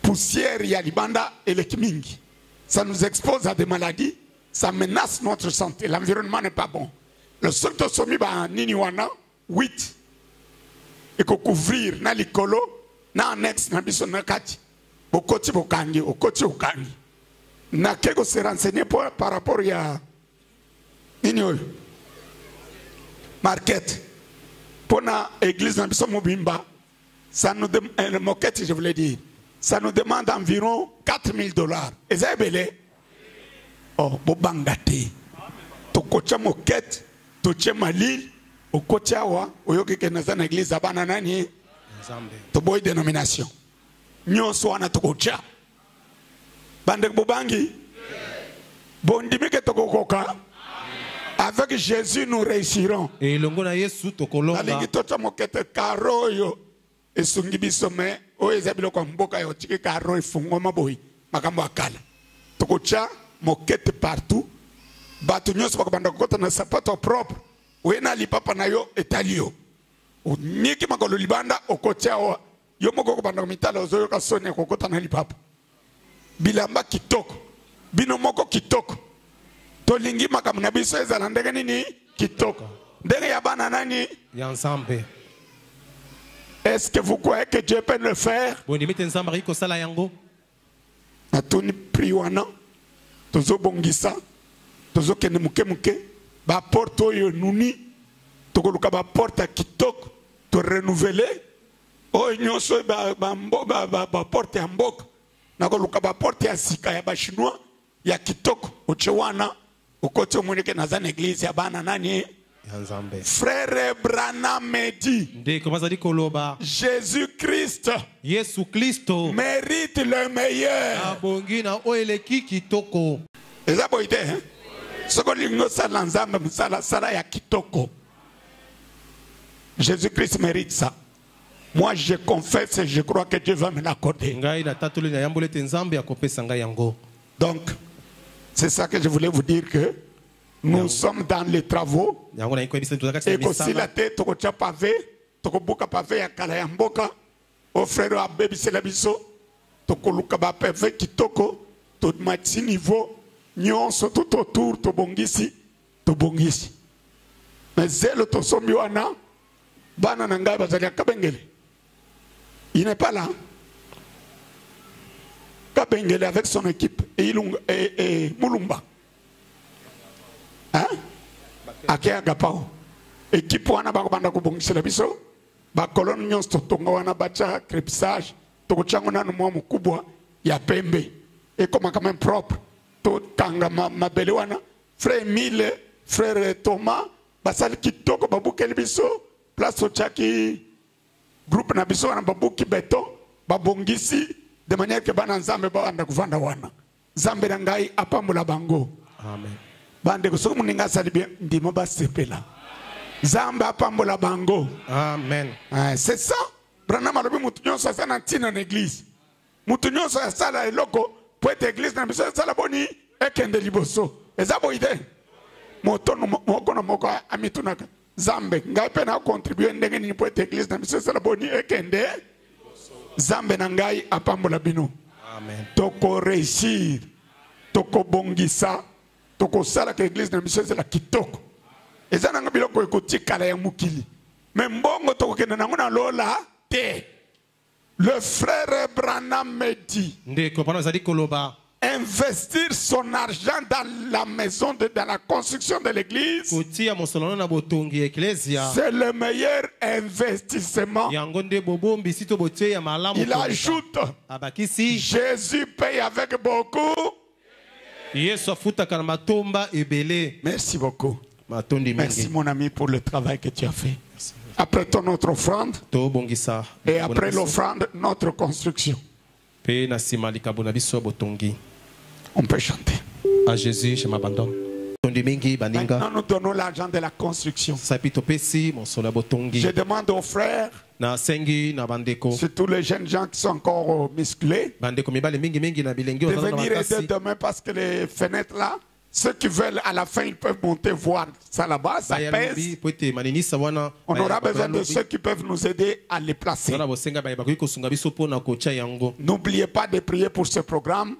poussière ya libanda eleki mingi ça nous expose à des maladies ça menace notre santé. L'environnement n'est pas bon. Le soki tosomi banini wana 8 ekocouvrir na likolo na annexe na biso na kati. Bokoti bokangi okoti okangi. Nake kose renseigner par rapport ya nini oyo? Market mpona église na biso mobimba ça nous moquette je voulais dire ça nous demande environ 4000 dollars. Eza ebele oh, bobanga te tokotya moquette totie malili okoti awa oyoki ke naza na église nani? Toboyi dénomination. Nyonso wana tokotya bandeko bobangi? Bondimi ke tokokoka avec jésus nous réussirons. Elongo na yesu tokolonga nalingi totya mokete karo oyo esungi oyo eza biloko ya mboka yo otiki karo efungwama boye makambo ya kala. Tokotya mokete partout. Bato nyonso bakobanda kokota na sapato propre. Oye na lipapa na yo etali yo. Onyiki makolo libanda okotya awa yo moko okobanda komitala ozoyoka soni ya kokota na lipapa. Bilamba kitoko. Bino moko kitoko. Tolingi makambo na biso ezala ndenge nini? Kitoko. Ndenge ya bana nani? Ya nzambe est-ce que vous croyez que dieu peut le faire? Natuni pri wana tozobongisa tozokende moke moke baporte oyo enuni tokoluka baporte ya kitoko torenouvele oyo nyonso ba- bambo- ba- ba- baporte ya mboka. Nakoluka baporte ya sika ya bachinois ya kitoko. Otie wana okoti omonike naza na eglize ya bana nani ya nzambe frère branham dit ndeko bazali koloba? Jésus christ yesu kristo mérite le meilleur. Kitoko. Eza boyi te hein? soki olingi osala nzambe mosala sala ya kitoko. Jésus christ mérite ça. Moi je confesse et je crois que dieu va me l'accorder. Ngai natatoli nayamboli ete nzambe akopesa ngai yango. Donc c'est ça que je voulais vous dire que nous sommes dans les travaux. Yango nayi koyebisa toza kati na ekosila misala te tokotya pave tokobuka pave ya kala ya mboka. Ofrere oyo abebisela biso. Tokoluka bapave kitoko. Tomati niveau. Nyonso tout autour tobongisi. Tobongisi. Me zelo tosombi wana bana na ngai bazali kabengele. Il n'est pas là. Kabengele avec son équipe. Et, et, et mulumba? Akeyaka pao. Ekipe wana bakobanda kobongisela biso. Bakolone nyonso totonga wana batya crépissage. Tokotyango nano mwa mokubwa ya pembe. Ekoma quand même propre. Tokanga ma- mabele wana. Frère emile frère thomas basali kitoko babukeli biso. Place otyaki groupe na biso wana babuki beton babongisi de manière ke bana nzambe babanda kovanda wana. Nzambe na ngai apambola bango. Amen bandeko soki moninga asali bien ndima basepela. Nzambe apambola bango. Amen. Ah, c'est ça. Branam alobi motu nyonso aza na ntina na eglize motu nyonso asala eloko po ete eglize na biso esala boni ekende liboso. Eza boyi te moto no- moko na moko amitunaka. Nzambe ngai mpe nakontribue ndenge nini po ete eglize na biso esala boni ekende. Nzambe na ngai apambola bino. Tokoreusir tokobongisa tokosalaka eglize na biso ezala kitoko. Eza nanga biloko ekotikala ya mokili me mbongo tokokende nango na lola te le frère branham me dit ndeko mpona azali koloba. investir son argent dans la maison de, dans la construction de l'église c'est le meilleur investissement. Il ajoute jésus paye avec beaucoup yesu afutaka na matomba ebele. Merci beaucoup. Matondi merci mingi mon ami pour le travail que tu as fait. Après ton notre offrande tobongisa. et après l'offrande notre construction. Na na biso botongi. On peut chanter. A jésus je m'abandonne. Maintenant nous donnons l'argent de la construction. Je demande aux frères surtout les jeunes gens qui sont encore musclés. Bandeko mibale mingimingi na bilenge de oyo baza na venir aider demain parce que les fenêtres là, ceux qui veulent à la fin, ils peuvent monter voir ça là-bas, ça pèse. On aura besoin de ceux qui peuvent nous aider à les placer. N'oubliez pas de prier pour ce programme.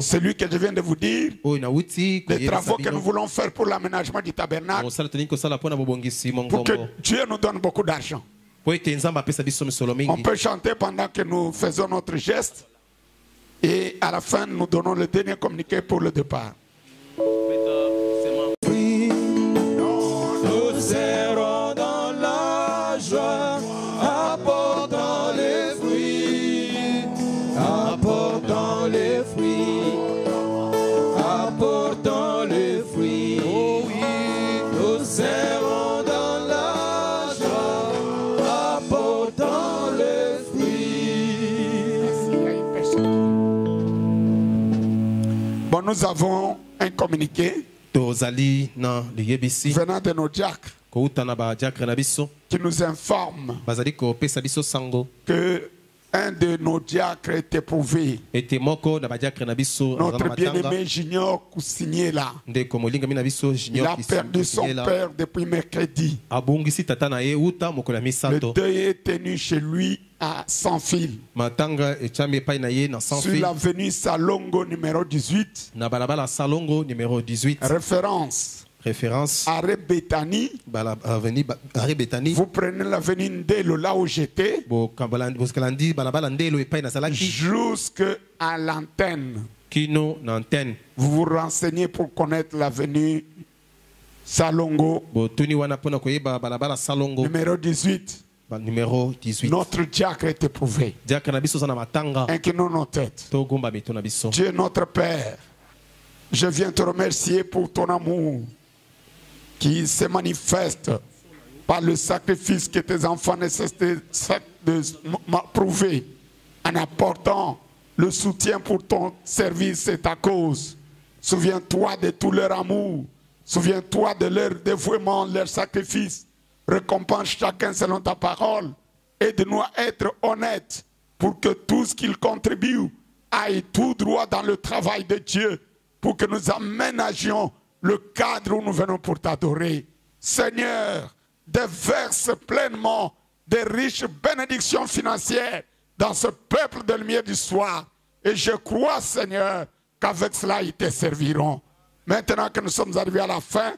Celui que je viens de vous dire, les travaux que nous voulons faire pour l'aménagement du tabernacle, pour que Dieu nous donne beaucoup d'argent. On peut chanter pendant que nous faisons notre geste. Et à la fin, nous donnons le dernier communiqué pour le départ. Nous avons un communiqué venant de nos diacres qui nous informe que un de nos diacres est éprouvé. Notre bien-aimé Junior là. biso Il a perdu son père depuis mercredi. Le deuil est tenu chez lui à sans fil. Sur l'avenue Salongo numéro 18. na balabala salongo numéro 18 Référence. référence Arrêt Vous prenez l'avenue Ndelo là où j'étais. Jusqu'à l'antenne. kino na antenne Vous vous renseignez pour connaître l'avenue salongo numéro 18. Ba- numéro 18 Notre diacre est éprouvé. Inclinons nos têtes. Dieu notre Père, je viens te remercier pour ton amour qui se manifeste par le sacrifice que tes enfants nécessitent de m'approuver en apportant le soutien pour ton service et ta cause. Souviens-toi de tout leur amour. Souviens-toi de leur dévouement, leur sacrifice. Récompense chacun selon ta parole. Aide-nous être honnêtes pour que tout ce qu'ils contribuent aille tout droit dans le travail de Dieu, pour que nous aménagions le cadre où nous venons pour t'adorer. Seigneur, déverse pleinement des riches bénédictions financières dans ce peuple de lumière du soir. Et je crois, Seigneur, qu'avec cela, ils te serviront. Maintenant que nous sommes arrivés à la fin,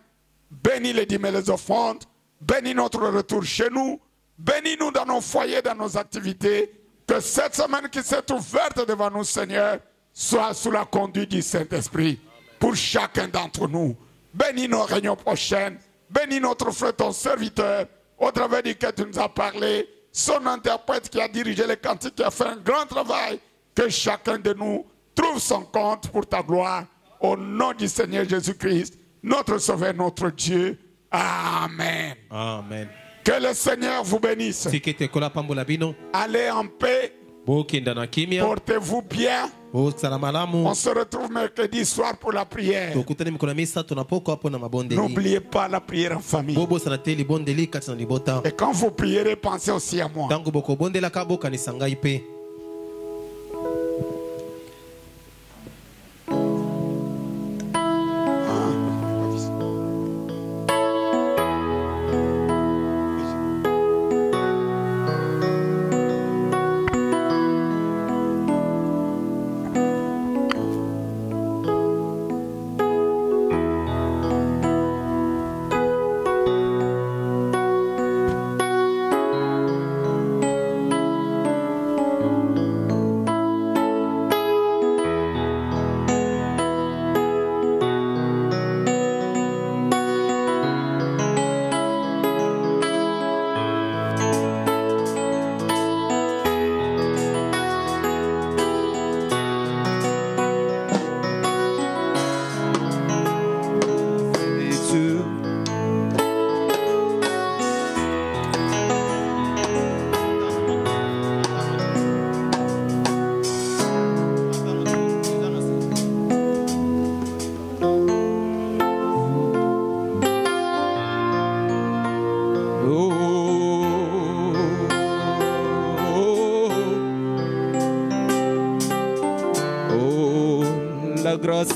bénis les dîmes et les offrandes, bénis notre retour chez nous, bénis-nous dans nos foyers, dans nos activités, que cette semaine qui s'est ouverte devant nous, Seigneur, soit sous la conduite du Saint-Esprit pour chacun d'entre nous. Bénis nos réunions prochaines, bénis notre frère, ton serviteur, au travers duquel tu nous as parlé, son interprète qui a dirigé les cantiques, qui a fait un grand travail, que chacun de nous trouve son compte pour ta gloire. Au nom du Seigneur Jésus-Christ, notre Sauveur, notre Dieu. Amen. amen Que le Seigneur vous bénisse. Allez en paix, portez-vous bien. On se retrouve mercredi soir pour la prière. N'oubliez pas la prière en famille. Et quand vous prierez, pensez aussi à moi.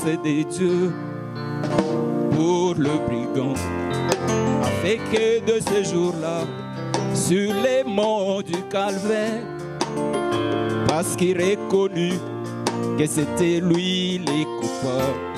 La grâce de Dieu pour le brigand. A fait que de ce jour-là, sur les monts du calvaire, parce qu'il reconnut que c'était lui les coupables,